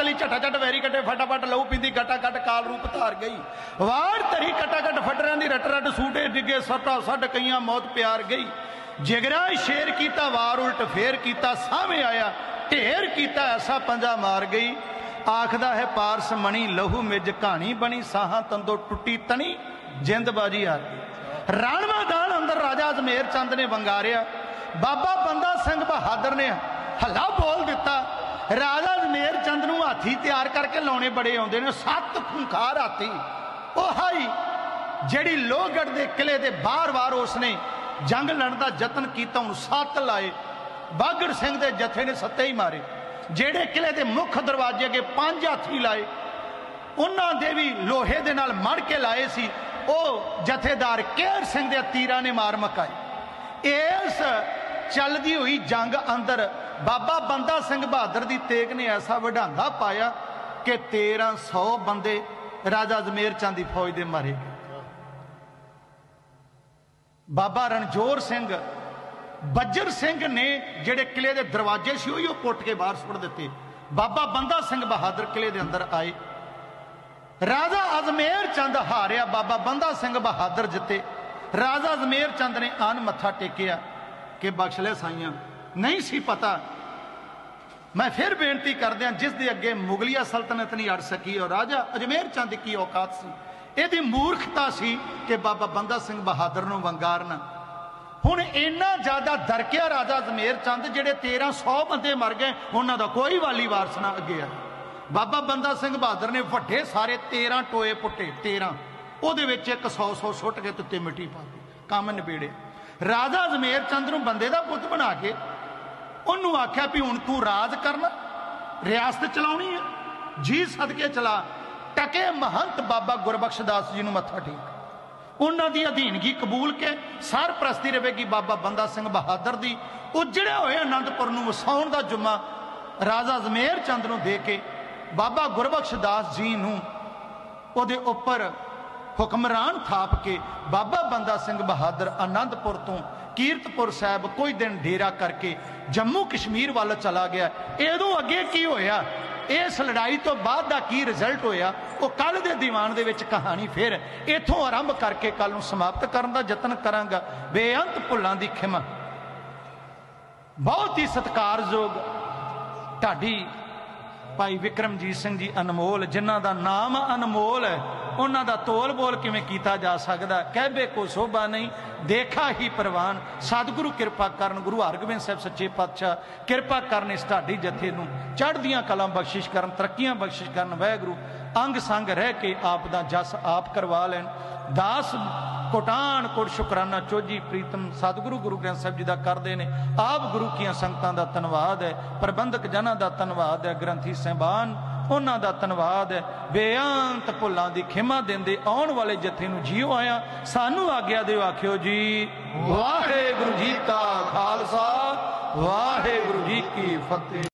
ਤਲਵਾਰ ਚਲੀ ਝਟਾ ਝਟ ਵੈਰੀ ਕੱਟੇ, ਫਟਾਫਟ ਲਹੂ ਪੀਂਦੀ ਗਟਾ ਗਟ ਕਾਲ ਰੂਪ ਧਾਰ ਗਈ। ਵਾਰ ਧਰੀ ਕਟਾ ਕਟ ਫਟਰਾਂ ਦੀ ਰਟ ਰਟ ਸੂਟੇ ਡਿੱਗੇ, ਸੱਟਾ ਸੱਡ ਕਈਆਂ, ਮੌਤ ਪਿਆਰ ਗਈ। ਜਿਗਰਾ ਸ਼ੇਰ ਕੀਤਾ, ਵਾਰ ਉਲਟ ਫੇਰ ਕੀਤਾ ਸਾਹਵੇਂ ਆਇਆ, ਢੇਰ ਕੀਤਾ, ਐਸਾ ਪੰਜਾ ਮਾਰ ਗਈ। ਆਖਦਾ ਹੈ, ਪਾਰਸ ਮਣੀ, ਲਹੂ ਮਿਜ ਕਹਾਣੀ ਬਣੀ, ਸਾਹਾਂ ਤੰਦੋ ਟੁੱਟੀ ਤਣੀ ਜਿੰਦ ਬਾਜੀ ਆ ਗਈ ਦਾਨ ਅੰਦਰ ਰਾਜਾ ਅਜਮੇਰ ਚੰਦ ਨੇ ਵੰਗਾਰਿਆ। ਬਾਬਾ ਬੰਦਾ ਸਿੰਘ ਬਹਾਦਰ ਨੇ ਹੱਲਾ ਬੋਲ ਦਿੱਤਾ। ਰਾਜਾ ਅਜਮੇਰ ਚੰਦ ਨੂੰ ਹਾਥੀ ਤਿਆਰ ਕਰਕੇ ਲਾਉਣੇ ਬੜੇ ਆਉਂਦੇ ਨੇ, ਸੱਤ ਖੁੰਖਾਰ ਹਾਥੀ ਉਹ ਹਾਈ, ਜਿਹੜੀ ਲੋਹਗੜ੍ਹ ਦੇ ਕਿਲੇ ਦੇ ਬਾਰ-ਬਾਰ ਉਸਨੇ ਜੰਗ ਲੜਨ ਦਾ ਯਤਨ ਕੀਤਾ ਹੁਣ ਸੱਤ ਲਾਏ। ਬਾਗੜ ਸਿੰਘ ਦੇ ਜਥੇ ਨੇ ਸੱਤੇ ਹੀ ਮਾਰੇ। ਜਿਹੜੇ ਕਿਲੇ ਦੇ ਮੁੱਖ ਦਰਵਾਜ਼ੇ ਅੱਗੇ ਪੰਜ ਹਾਥੀ ਲਾਏ, ਉਹਨਾਂ ਦੇ ਵੀ ਲੋਹੇ ਦੇ ਨਾਲ ਮੜ ਕੇ ਲਾਏ ਸੀ। ਉਹ ਜਥੇਦਾਰ ਕੇਰ ਸਿੰਘ ਦੇ ਤੀਰਾਂ ਨੇ ਮਾਰ ਮਕਾਈ। ਇਸ ਚੱਲਦੀ ਹੋਈ ਜੰਗ ਅੰਦਰ ਬਾਬਾ ਬੰਦਾ ਸਿੰਘ ਬਹਾਦਰ ਦੀ ਤੇਗ ਨੇ ਐਸਾ ਵਢਾਂਗਾ ਪਾਇਆ ਕਿ 1300 ਬੰਦੇ ਰਾਜਾ ਅਜਮੇਰ ਚੰਦ ਦੀ ਫੌਜ ਦੇ ਮਾਰੇ ਬਾਬਾ ਰਣਜੋਰ ਸਿੰਘ, ਬੱਜਰ ਸਿੰਘ ਨੇ ਜਿਹੜੇ ਕਿਲੇ ਦੇ ਦਰਵਾਜ਼ੇ ਸੀ, ਉਹੀ ਉਹ ਪੁੱਟ ਕੇ ਬਾਹਰ ਸੁੱਟ ਦਿੱਤੇ। ਬਾਬਾ ਬੰਦਾ ਸਿੰਘ ਬਹਾਦਰ ਕਿਲੇ ਦੇ ਅੰਦਰ ਆਏ। ਰਾਜਾ ਅਜਮੇਰ ਚੰਦ ਹਾਰਿਆ, ਬਾਬਾ ਬੰਦਾ ਸਿੰਘ ਬਹਾਦਰ ਜਿੱਤੇ। ਰਾਜਾ ਅਜਮੇਰ ਚੰਦ ਨੇ ਆਨ ਮੱਥਾ ਟੇਕਿਆ। ਕਿ ਬਖਸ਼ ਲੈ ਸਾਈਆਂ। ਨਹੀਂ ਸੀ ਪਤਾ। ਮੈਂ ਫਿਰ ਬੇਨਤੀ ਕਰਦਿਆਂ ਜਿਸ ਦੇ ਅੱਗੇ ਮੁਗਲਿਆ ਸਲਤਨਤ ਨਹੀਂ ਅੜ ਸਕੀ ਔਰ ਰਾਜਾ ਅਜਮੇਰ ਚੰਦ ਕੀ ਔਕਾਤ ਸੀ। ਇਹਦੀ ਮੂਰਖਤਾ ਸੀ ਕਿ ਬਾਬਾ ਬੰਦਾ ਸਿੰਘ ਬਹਾਦਰ ਨੂੰ ਵੰਗਾਰਨਾ ਹੁਣ ਇੰਨਾ ਜ਼ਿਆਦਾ ਦਰਕਿਆ ਰਾਜਾ ਅਜਮੇਰ ਚੰਦ, ਜਿਹੜੇ 1300 ਬੰਦੇ ਮਰ ਗਏ, ਉਹਨਾਂ ਦਾ ਕੋਈ ਵਾਲੀ ਵਾਰਸ ਨਾ ਅੱਗੇ ਆ ਬਾਬਾ ਬੰਦਾ ਸਿੰਘ ਬਹਾਦਰ ਨੇ ਵੱਡੇ ਸਾਰੇ 13 ਟੋਏ ਪੁੱਟੇ 13 ਉਹਦੇ ਵਿੱਚ ਇੱਕ 100 100 ਸੁੱਟ ਕੇ ਤੇ ਮਿੱਟੀ ਪਾ ਦਿੱਤੀ। ਕੰਮ ਨਿਬੇੜੇ ਰਾਜਾ ਜ਼ਮੇਰ ਚੰਦ ਨੂੰ ਬੰਦੇ ਦਾ ਪੁੱਤ ਬਣਾ ਕੇ ਉਹਨੂੰ ਆਖਿਆ ਵੀ ਹੁਣ ਤੂੰ ਰਾਜ ਕਰਨਾ, ਰਿਆਸਤ ਚਲਾਉਣੀ ਹੈ ਜੀ ਸਦਕੇ ਚਲਾ। ਟਕੇ ਮਹੰਤ ਬਾਬਾ ਗੁਰਬਖਸ਼ ਦਾਸ ਜੀ ਨੂੰ ਮੱਥਾ ਟੇਕ। ਉਹਨਾਂ ਦੀ ਅਧੀਨਗੀ ਕਬੂਲ ਕੇ ਸਰਪ੍ਰਸਤੀ ਰਹੇਗੀ ਬਾਬਾ ਬੰਦਾ ਸਿੰਘ ਬਹਾਦਰ ਦੀ। ਉਜੜੇ ਹੋਏ ਅਨੰਦਪੁਰ ਨੂੰ ਵਸਾਉਣ ਦਾ ਜੁਮਾ ਰਾਜਾ ਜ਼ਮੇਰ ਚੰਦ ਨੂੰ ਦੇ ਕੇ ਬਾਬਾ ਗੁਰਬਖਸ਼ ਦਾਸ ਜੀ ਨੂੰ ਉਹਦੇ ਉੱਪਰ ਹੁਕਮਰਾਨ ਥਾਪ ਕੇ ਬਾਬਾ ਬੰਦਾ ਸਿੰਘ ਬਹਾਦਰ ਆਨੰਦਪੁਰ ਤੋਂ ਕੀਰਤਪੁਰ ਸਾਹਿਬ ਕੋਈ ਦਿਨ ਡੇਰਾ ਕਰਕੇ ਜੰਮੂ ਕਸ਼ਮੀਰ ਵੱਲ ਚਲਾ ਗਿਆ। ਇਹਦੋਂ ਅੱਗੇ ਕੀ ਹੋਇਆ? ਇਸ ਲੜਾਈ ਤੋਂ ਬਾਅਦ ਦਾ ਕੀ ਰਿਜ਼ਲਟ ਹੋਇਆ? ਉਹ ਕੱਲ ਦੇ ਦੀਵਾਨ ਦੇ ਵਿੱਚ ਕਹਾਣੀ ਫਿਰ ਇੱਥੋਂ ਆਰੰਭ ਕਰਕੇ ਕੱਲ ਨੂੰ ਸਮਾਪਤ ਕਰਨ ਦਾ ਯਤਨ ਕਰਾਂਗਾ। ਬੇਅੰਤ ਭੁੱਲਾਂ ਦੀ ਖਿਮਾ। ਬਹੁਤ ਹੀ ਸਤਿਕਾਰਯੋਗ ਢਾਡੀ ਭਾਈ ਵਿਕਰਮਜੀਤ ਸਿੰਘ ਜੀ ਅਨਮੋਲ, ਜਿਨ੍ਹਾਂ ਦਾ ਨਾਮ ਅਨਮੋਲ ਹੈ, ਉਹਨਾਂ ਦਾ ਤੋਲ ਬੋਲ ਕਿਵੇਂ ਕੀਤਾ ਜਾ ਸਕਦਾ? ਕਹਿਬੇ ਕੋ ਸੋਭਾ ਨਹੀਂ, ਦੇਖਾ ਹੀ ਪ੍ਰਵਾਨ। ਸਤਿਗੁਰੂ ਕਿਰਪਾ ਕਰਨ, ਗੁਰੂ ਹਰਗੋਬਿੰਦ ਸਾਹਿਬ ਸੱਚੇ ਪਾਤਸ਼ਾਹ, ਕਿਰਪਾ ਕਰਨ ਇਸ ਢਾਡੀ ਜਥੇ ਨੂੰ। ਚੜ੍ਹਦੀਆਂ ਕਲਾਂ ਬਖਸ਼ਿਸ਼ ਕਰਨ, ਤਰੱਕੀਆਂ ਬਖਸ਼ਿਸ਼ ਕਰਨ, ਵਾਹਿਗੁਰੂ। ਅੰਗ ਸੰਗ ਰਹਿ ਕੇ ਆਪ ਦਾ ਜਸ ਆਪ ਕਰਵਾ ਲੈਣ। ਦਾਸ ਕੋਟਾਨ ਕੋਟ ਸ਼ੁਕਰਾਨਾ ਚੋਜੀ ਪ੍ਰੀਤਮ ਸਤਿਗੁਰੂ ਗੁਰੂ ਗ੍ਰੰਥ ਸਾਹਿਬ ਜੀ ਦਾ ਕਰਦੇ ਨੇ। ਆਪ ਗੁਰੂ ਕੀਆਂ ਸੰਗਤਾਂ ਦਾ ਧੰਨਵਾਦ ਹੈ, ਪ੍ਰਬੰਧਕ ਜਨਾਂ ਦਾ ਧੰਨਵਾਦ ਹੈ, ਗ੍ਰੰਥੀ ਸਹਿਬਾਨ ਉਹਨਾਂ ਦਾ ਧੰਨਵਾਦ ਹੈ। ਬੇਅੰਤ ਭੁੱਲਾਂ ਦੀ ਖਿਮਾ ਦਿੰਦੇ ਆਉਣ ਵਾਲੇ ਜਥੇ ਨੂੰ ਜੀਓ ਆਇਆ। ਸਾਨੂੰ ਆਗਿਆ ਦਿਓ, ਆਖਿਓ ਜੀ, ਵਾਹਿਗੁਰੂ ਜੀ ਕਾ ਖਾਲਸਾ, ਵਾਹਿਗੁਰੂ ਜੀ ਕੀ ਫਤਿਹ।